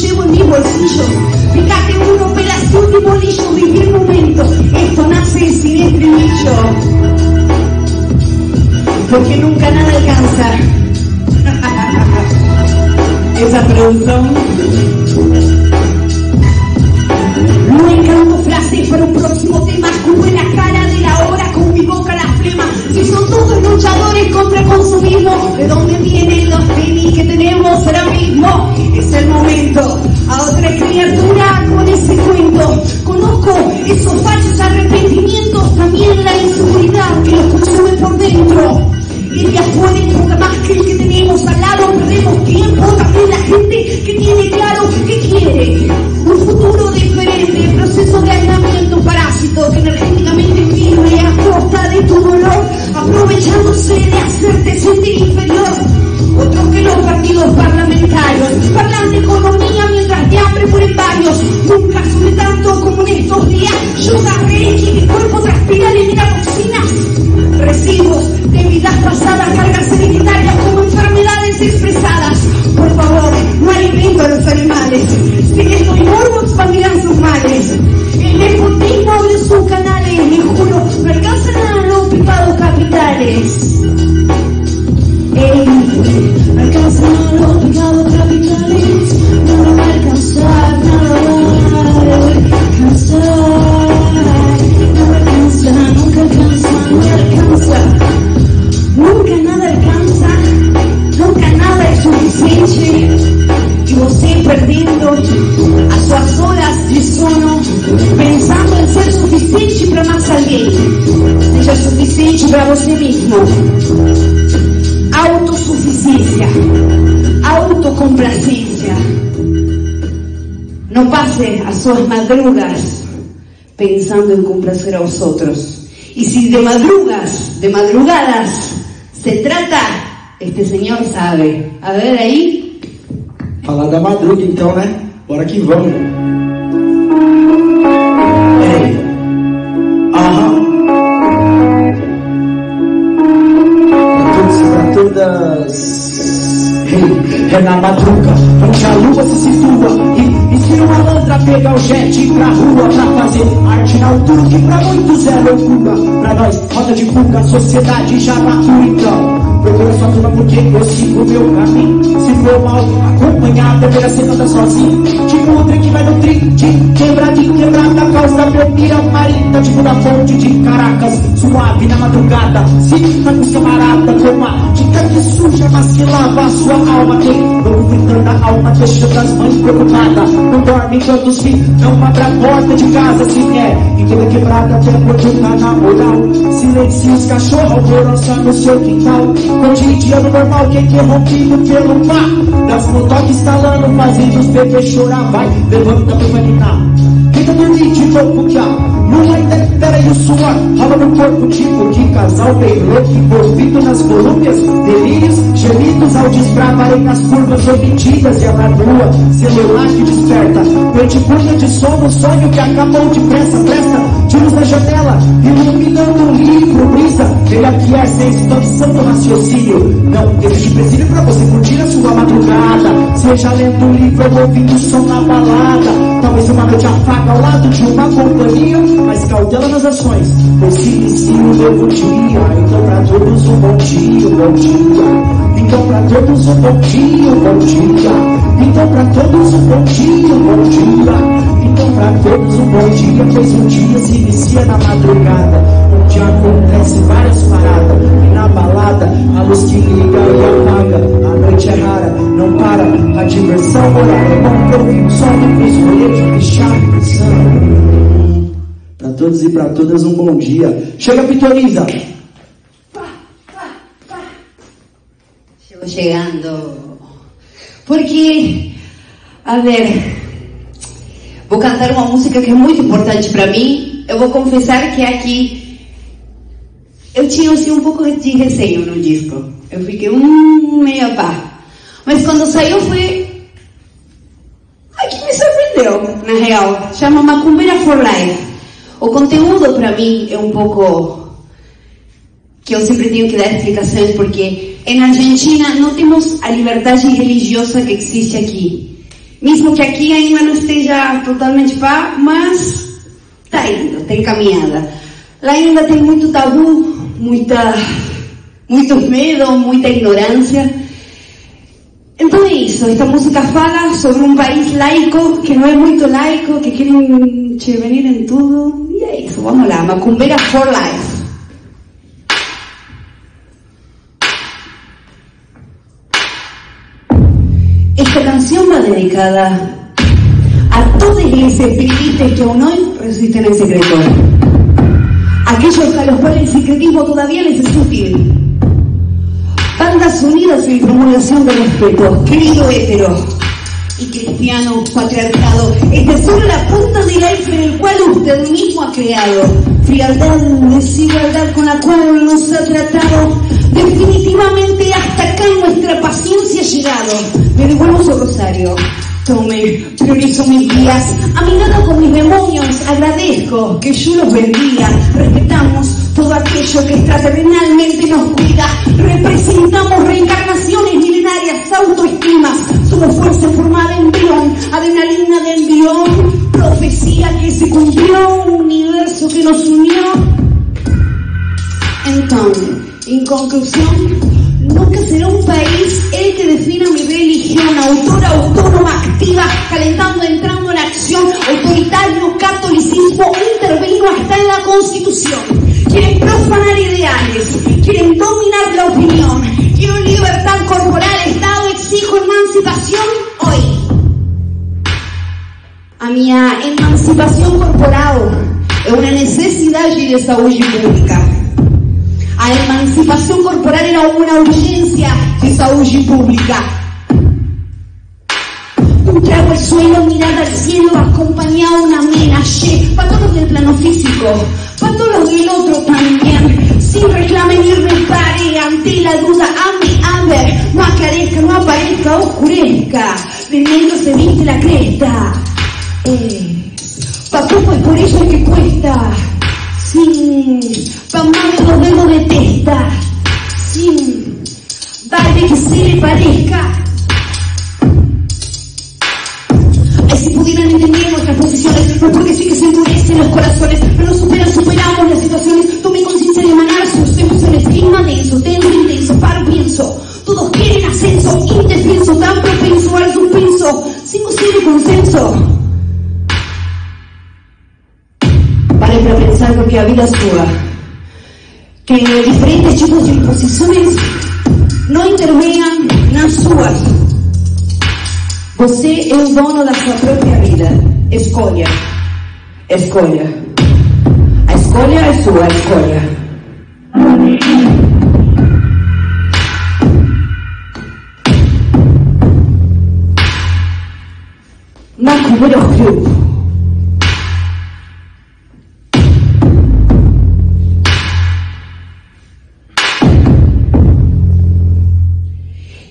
S1: llevo en mi bolsillo. Fíjate uno, pelación y bolillo, vivir momento. Esto nace sin estribillo. Porque nunca nada alcanza. [laughs] Esa producción. No encanto frases para un próximo tema. Cubre la cara son todos luchadores contra el consumismo, ¿de dónde vienen los tenis que tenemos ahora mismo? Es el momento. A otra criatura con ese cuento. Conozco esos falsos arrepentimientos, también la inseguridad que los consume por dentro. Y de afuera importa más que el que tenemos al lado, perdemos tiempo, también la gente que tiene claro que quiere un futuro diferente, proceso de aislamiento parásito que energéticamente vive a costa de tu dolor, aprovechándose de hacerte sentir inferior. Otros que los partidos parlamentarios hablan de economía mientras de hambre mueren varios. Nunca sube tanto como en estos días. Yo agarré y mi cuerpo transpira de mira toxinas. Residuos de vidas pasadas, cargas hereditarias como enfermedades expresadas. Por favor, no alimento a los animales. Si esto y morbo expandirán sus males. Não passe as suas madrugas pensando em complacer aos outros. E se de madrugas, de madrugadas, se trata, este senhor sabe. A ver aí.
S2: Falar da madruga então, né? Bora que vamos. Ei. Aham. Pra todas. Ei, é na madruga, onde a lua se situa E, e se uma malandra pega o jet pra rua Pra fazer arte na altura que pra muitos é loucura. Pra nós, roda de fuga, sociedade já matura então. Procura sua turma porque eu sigo o meu caminho. Se for mal acompanhado, deveria ser anda sozinho. Tipo o trem que vai no trim, de quebrada em quebrada Causa meu pira marina, tipo da fonte de Caracas Suave na madrugada, sinta com seu camarada Com a dica que suja, mas que lava a sua alma louco gritando a alma, deixando as mães preocupadas Não dorme os filhos não abre a porta de casa Assim é, em toda quebrada quando tá na moral. Silencia os cachorros alvoroçando no seu quintal. Cotidiano normal que é interrompido pelo mar Das motoques estalando, fazendo os bebês chorar Vai, levanta pra imaginar Tenta dormir de novo que a lua ainda suor rola no corpo tipo de casal louco Envolvido nas volúpias, delírios, gemidos ao desbravarem nas curvas omitidas E a lua, celular que desperta. Noite curta de sono, sonho que acabou depressa Presta luz na janela, iluminando o livro Brisa, que essa é a expansão do raciocínio. Não existe presídio pra você curtir a sua madrugada Seja lendo um livro ou ouvindo som na balada. Talvez uma noite afaga ao lado de uma companhia Mas cautela nas ações, pois se um novo dia Então pra todos um bom dia, bom dia. Então pra todos um bom dia, bom dia. Então pra todos um bom dia, bom dia. Então pra todos um bom dia, pois um dia se inicia na madrugada, onde acontece várias paradas, e na balada a luz que liga e apaga, a noite é rara, não para, a diversão horário é bom pra ouvir o som do escolher de deixar a todos e pra todas um bom dia. Chega Pitoriza!
S4: Chego chegando. Porque, a ver, vou cantar uma música que é muito importante para mim. Eu vou confessar que aqui eu tinha assim, um pouco de receio no disco. Eu fiquei um meio pá. Mas quando saiu foi. Ai, que me surpreendeu, na real. Chama Macumbeira for Life. O conteúdo para mim é um pouco. que eu sempre tenho que dar explicações, porque em Argentina não temos a liberdade religiosa que existe aqui.
S1: Mesmo que aqui ainda não esteja totalmente pá, mas está indo, tem caminhada. Lá ainda tem muito tabu, muita, muito medo, muita ignorância. É isso, esta música fala sobre um país laico, que não é muito laico, que querem te venir em tudo. E é isso, vamos lá, Macumbeira for Life. Esta canción va dedicada a todos los espiritistas que aún hoy resisten el secreto. Aquellos a los cuales el secretismo todavía les es útil. Bandas unidas en promulgación de respeto. Querido hétero y cristiano patriarcado, esta es solo la punta del iceberg el cual usted mismo ha creado. Frialdad, desigualdad con la cual nos ha tratado. Definitivamente hasta acá nuestra paciencia ha llegado. Me devuelvo su rosario. Tome, priorizo mis días. A mi lado con mis demonios, agradezco que yo los bendiga. Respetamos todo aquello que extraterrenalmente nos cuida. Representamos reencarnaciones milenarias, autoestimas. Somos fuerza formada en embrión, adrenalina de envión. Profecía que se cumplió, un universo que nos unió. Entonces, en conclusión, nunca será un país el que defina mi religión, autora autónoma, activa, calentando, entrando en acción, autoritario, catolicismo, intervino hasta en la constitución. Quieren profanar ideales, quieren dominar la opinión, quiero libertad corporal, Estado, exijo emancipación hoy. A minha emancipação corporal é uma necessidade de saúde pública. A emancipação corporal era uma urgência de saúde pública. Un trago al suelo, mirada al cielo, acompañado una amenaza. Para todos del plano físico, para todos del otro también. Sin reclame ni repare ante la duda, ame, amber. No aclarezca, no aparezca, oscurezca. Vendiendo se viste la cresta. Eh, pa' poco es por eso que cuesta. Sin, pa' mame los dedos de testa. Sin, vale que se le parezca. Ay, si pudieran entender es porque sí que se endurecen los corazones, pero superan, superamos las situaciones. Tome conciencia de emanar sus emociones, clima denso, tenso, intenso, paro, pienso. Todos quieren ascenso, indefenso, tan propenso al suspenso, sin posible consenso. Vale para pensar porque a vida sua, que diferentes tipos de imposições não intervenham nas suas. Você é o dono da sua própria vida. Escolha. Escolha. A escolha é sua, escolha. Macumbeiro Rio.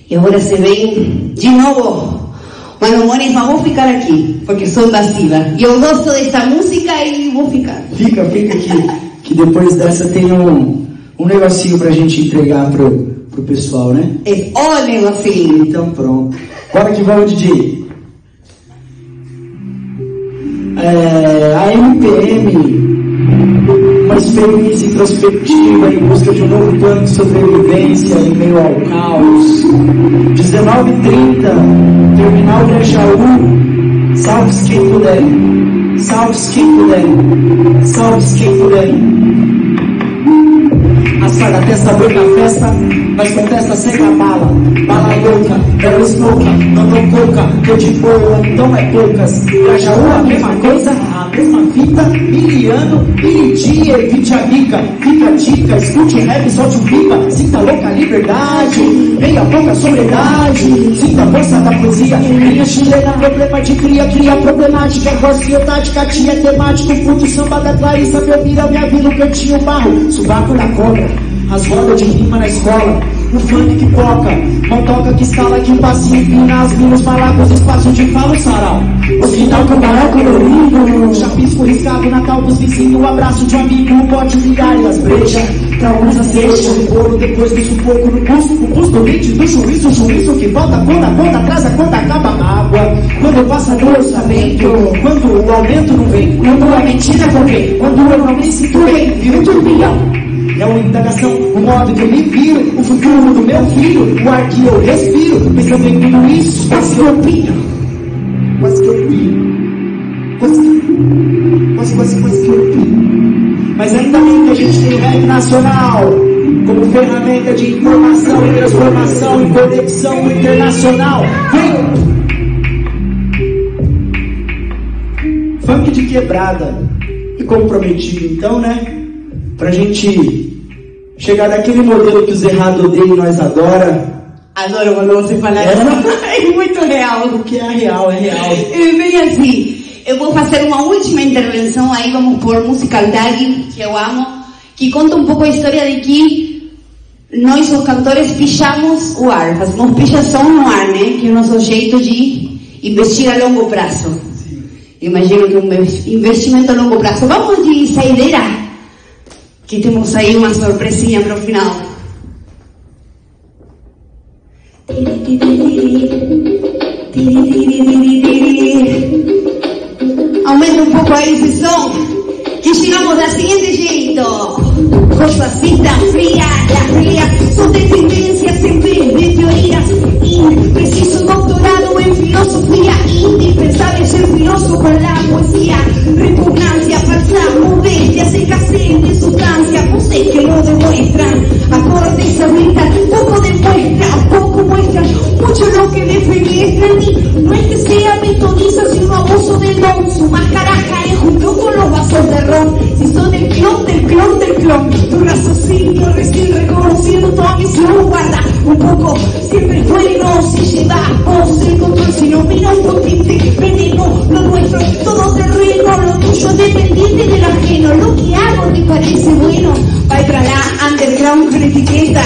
S1: E agora se vem de novo. Bueno, Mones, vamos ficar aqui, porque sou passiva. Eu gosto desta música e vou ficar.
S2: Fica, fica aqui. Que depois dessa tem um, um negocinho pra gente entregar pro, pro pessoal, né?
S1: É o negocinho.
S2: Então pronto. Bora que vamos, DJ. É, a MPM, uma experiência introspectiva em busca de um novo plano de sobrevivência em meio ao caos. 19h30, Terminal Grajaú, salve-se quem puder, salve-se quem puder, salve-se quem puder. Assar da testa, dor na festa, mas contesta sem a bala. Bala louca, bela esmoca, não dou coca, tô de boa, então é poucas. Grajaú, a mesma coisa, a mesma fita, miliano, milidia, evite a mica. Fica dica, escute rap, solte o pipa. Sinta louca liberdade, meia pouca sobriedade. Sinta a força da poesia, minha chilena, problema de cria, cria problemática. Voz tática, tinha temático, puto samba da Clarissa, meu vira, minha vida, o cantinho barro, subaco na cobra. As rodas de rima na escola, no funk que toca. Motoca que escala, que passinho, empina as minas, malacos, espaço de falo, sarau. Hospital Cambará colorido, chapisco riscado, Natal pros vizinhos, o abraço de um amigo, o pote, o e as. Traumas, a cereja, o bolo, depois do sufoco no pulso, o pulso do leite, do juízo, o juízo que volta quando a conta atrasa, quando acaba a água. Quando passa do orçamento, quando o aumento não vem, quando a mentira ver, quando eu não me bem, viro um turbilhão. É uma indagação, o modo que eu me viro, o futuro do meu filho, o ar que eu respiro, pensando em tudo isso, quase que eu piro, quase que eu piro, quase que, quase, quase, quase que eu piro. Mas ainda bem que a gente tem rap nacional, como ferramenta de informação e transformação e conexão internacional. Vem! Funk de quebrada e comprometido, então, né? Pra gente chegar naquele modelo que os errados odeiam e nós adora.
S1: Adoro quando você fala
S2: É?
S1: isso. [laughs] É muito real.
S2: Porque é real, é real.
S1: E bem assim, eu vou fazer uma última intervenção aí, vamos por Musical Daddy, que eu amo, que conta um pouco a história de que nós, os cantores, pichamos o ar, fazemos pichação no ar, né? Que é o nosso jeito de investir a longo prazo. Imagino que um investimento a longo prazo. Vamos de saideira, que temos aí uma surpresinha para o final. Aumenta un poco ahí ese son, que llegamos al siguiente jeito. Cosas así tan frías, las frías son de tendencias en vez de teorías. Impreciso doctorado en filosofía, indispensable ser filósofo con la poesía. Repugnancia, falsa modestia, escasez de sustancia, poses que lo demuestran. Acordes ahorita, poco demuestra, un poco. Siempre es bueno si llevas vos el control, si no un potente veneno, lo nuestro, todo terreno, lo tuyo dependiente del ajeno. Lo que hago te parece bueno, va para la underground con etiqueta.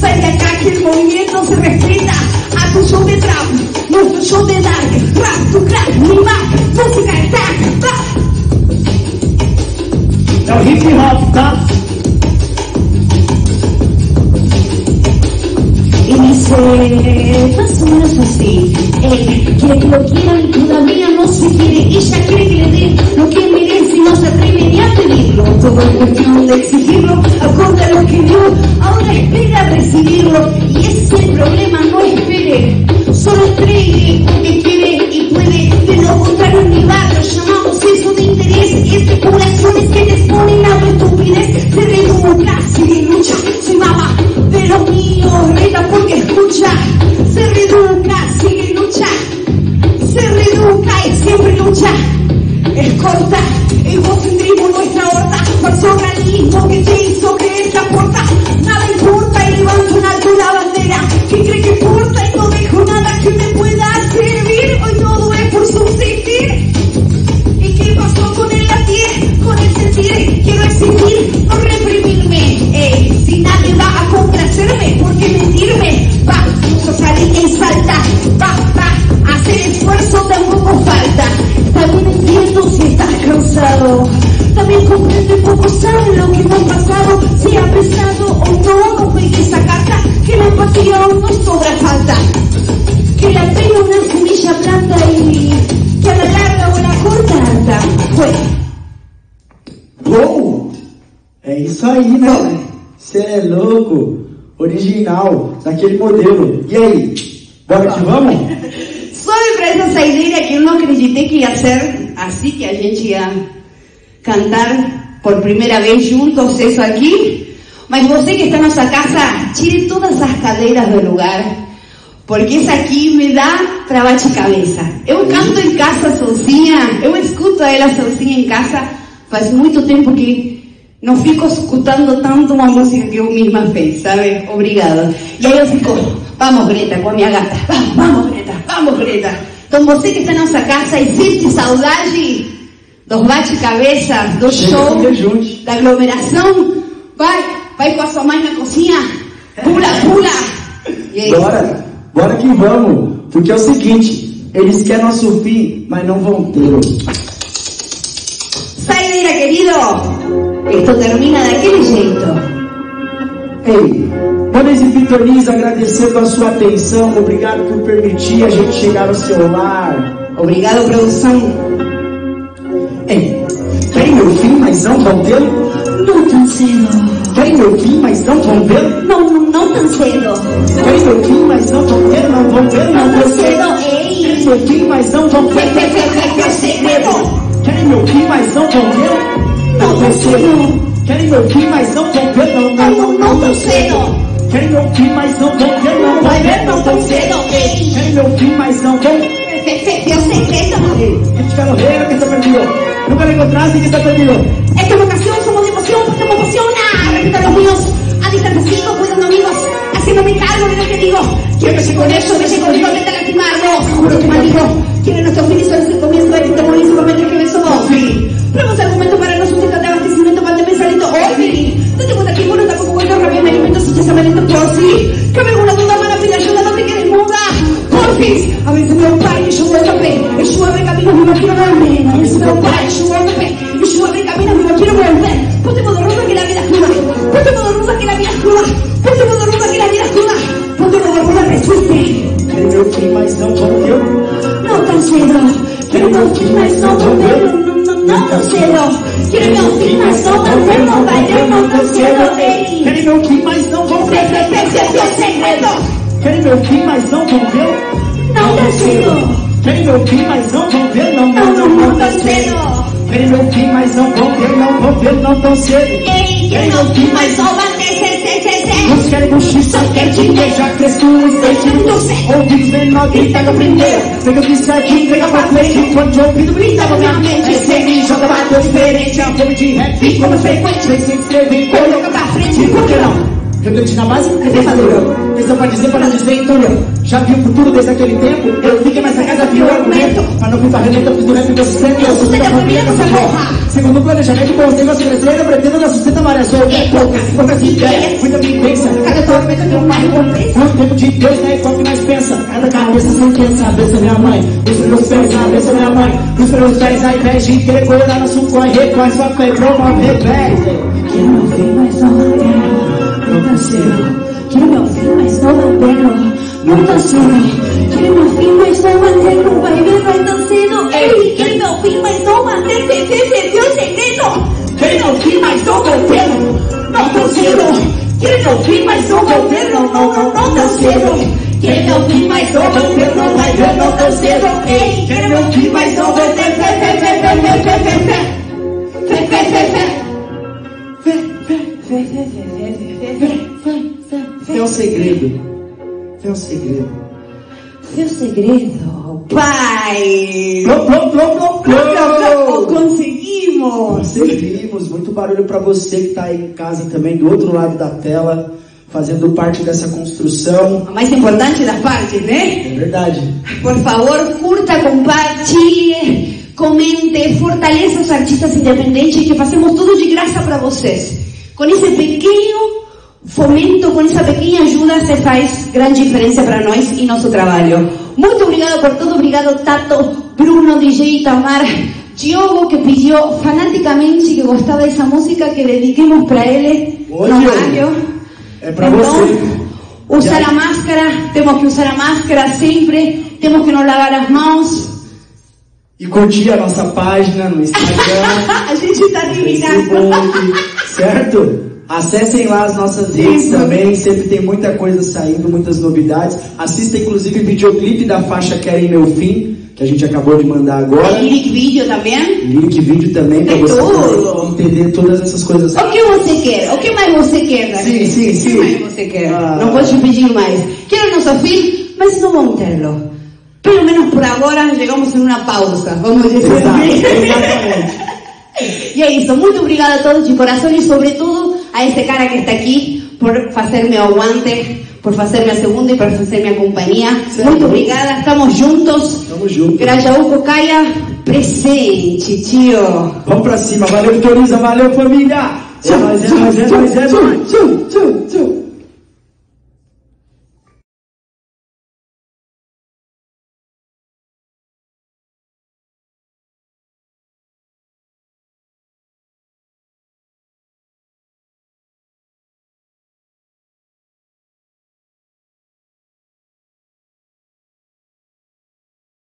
S1: Sal de acá que el movimiento se respeta. A tu show de trap, nuestro show de dark, rap, tu crack, mi back, música stack, rap.
S2: Hip hop,
S5: dice, más o menos así, eh, que lo quieran todavía no se quiere, ella quiere que le den lo que merece y no se atreve ni a pedirlo, todo es cuestión de exigirlo, acorde a lo que dio, ahora espera recibirlo, y ese es problema, no espere, solo entregue que quiere y puede, de lo contrario en mi barrio llamamos eso de interés, especulaciones que les ponen a tu estupidez, se reduca, sigue lucha, mamá de los míos, reta porque escucha, se reduca, sigue lucha, se reduca y siempre lucha, es corta, egocentrismo nuestra horta, falso realismo que te hizo creer que aporta, nada importa en alto la bandera, que cree que importa Comprende poco sabe lo que hemos pasado, si ha pesado o no, no pegue esa carta, que empatía aún nos sobra falta. Que la pena una semilla blanda y que a la larga o a la corta anda. Fue.
S2: Uou! É isso aí, né? Você é louco. Original, daquele modelo. E aí? Bora que vamos?
S1: Solo para esa saideira que eu não acreditei que ia ser assim, que a gente ia cantar por primeira vez juntos isso aqui. Mas você que está na sua casa, tire todas as cadeiras do lugar, porque isso aqui me dá trabalho de cabeça. Eu canto em casa sozinha, eu escuto ela sozinha em casa, faz muito tempo que não fico escutando tanto uma música que eu mesma fiz, sabe? Obrigado. E aí eu fico, vamos Greta, com a minha gata, vamos, vamos Greta, vamos Greta. Então você que está na sua casa e sente saudade dos bate-cabeças, do show, da aglomeração, vai, vai com a sua mãe na cozinha,
S4: Pula, pula. E é
S2: Bora, bora que vamos. Porque é o seguinte, eles querem nosso fim, mas não vão ter.
S4: Saideira, querido. Esto termina daquele jeito.
S2: Ei, vamos Vitorins agradecendo a sua atenção. Obrigado por permitir a gente chegar ao seu lar.
S4: Obrigado, produção.
S2: Ei, querem meu fim, mas não vão ter?
S1: Não cedo.
S2: Querem meu fim, mas não vão ver?
S1: Não, não, não cedo.
S2: Querem meu fim, mas não vão ver? Não vão ver? Não vão. Querem
S1: Ei.
S2: meu fim, mas não vão
S1: segredo.
S2: Querem meu fim, mas não vão ver?
S1: Não tão cedo.
S2: Querem meu fim, mas não vão ver? Não,
S1: Não,
S2: não,
S1: não, tão cedo.
S2: Querem meu fim, mas não vão ver? Não vai ver? Não tão cedo. Querem meu fim, mas não vão
S1: Fe, fe, fe, fe, segredo.
S2: Que está morrendo, que está perdido. Nunca lo encontraste y que está perdido.
S1: Esta vocación somos de emoción, porque me emociona. Repito a los míos, a distancia sigo cuidando amigos, haciéndome cargo de lo que digo. Quiero que se con eso, que conmigo, vete a lastimarlo. Seguro que maldigo. Quiere nuestro fin y solo es el comienzo de este buenísimo momento que me somos. Pruebas argumentos para no sustentar
S2: Vem ouvir, mas não vou ver, não, vou, não, não tão cedo. Vem ouvir, mas não vou ver, não vou ver, não tão cedo.
S1: Vem ouvir, mas só bater, cê, cê, cê, cê.
S2: Os queremos só quer te beijar, textura e feitiço. Ouvidos menor, grita no primeiro. Pega o biscoito, pega pra frente. Fone de ouvido, grita na minha mente. Cê me joga, bateu diferente. É um pouco de rap, como frequente. Vem se inscrever, coloca pra frente. Por que não? Refletir na base, refletir fazer dura. Questão pra dizer, para dizer, então não já vi o futuro desde aquele tempo. Eu fico nessa casa pior argumento. para não me farreleta durante meus sete anos. Sustenta a família dessa porra. Segundo o planejamento bom, sem nosso crescer, eu pretendo dar sustenta várias outras. É poucas, poucas ideias, muita vivência. Cada tormenta tem uma recompensa. Não tempo de Deus, né? Foco na pensa? Cada cabeça sentença, a bênção minha mãe. Os meus pés, a bênção minha mãe. Os meus pés, ao invés de querer colar sua suco. Recorre sua fé, promove,
S1: reveste. Que não vem mais na terra, não nasceu. Que não vem mais na terra, teu segredo
S2: seu segredo.
S1: Seu segredo, Pai.
S2: Plum, plum, plum, plum.
S1: Conseguimos.
S2: Conseguimos. Muito barulho para você que está aí em casa também, do outro lado da tela, fazendo parte dessa construção.
S4: A mais importante da parte, né?
S2: É verdade.
S4: Por favor, curta, compartilhe comente, fortaleça os artistas independentes que fazemos tudo de graça para vocês. Com esse pequeno fomento, com essa pequena ajuda, você faz grande diferença para nós e nosso trabalho. Muito obrigado por tudo, obrigado Tato, Bruno, DJ Tamar, Diogo que pediu fanaticamente que gostava dessa música que dediquemos para ele
S2: Ô,
S4: no rádio.
S2: é pra
S4: Então,
S2: você.
S4: Usar a máscara, temos que usar a máscara sempre, temos que nos lavar as mãos.
S2: E curtir a nossa página no Instagram. [laughs]
S4: a gente está terminando.
S2: Certo? Acessem lá as nossas redes também, sempre tem muita coisa saindo, muitas novidades. Assista inclusive o videoclipe da faixa Querem Meu Fim, que a gente acabou de mandar agora.
S4: Lyric vídeo também.
S2: Link vídeo também para você entender todas essas coisas.
S4: O que você quer? O que mais você quer? Dani?
S2: Sim, sim, sim.
S4: O que mais você quer?
S2: Ah.
S4: Não posso te pedir mais. Quero nosso filho, mas não vamos tê-lo. Pelo menos por agora, chegamos em uma pausa. Vamos dizer
S2: Exato, exatamente. [laughs]
S4: E é isso, muito obrigada a todos de coração e sobretudo a este cara que está aquí por hacerme aguante, por hacerme a segunda y por hacerme a
S2: compañía.
S4: Muito obrigada, estamos juntos.
S2: Estamos juntos.
S4: Grajaú Cocaia, presente, tio.
S2: Vamos pra cima, valeu Vitoriza, valeu família. Tchau, tchau, tchau, tchau, tchau, tchau.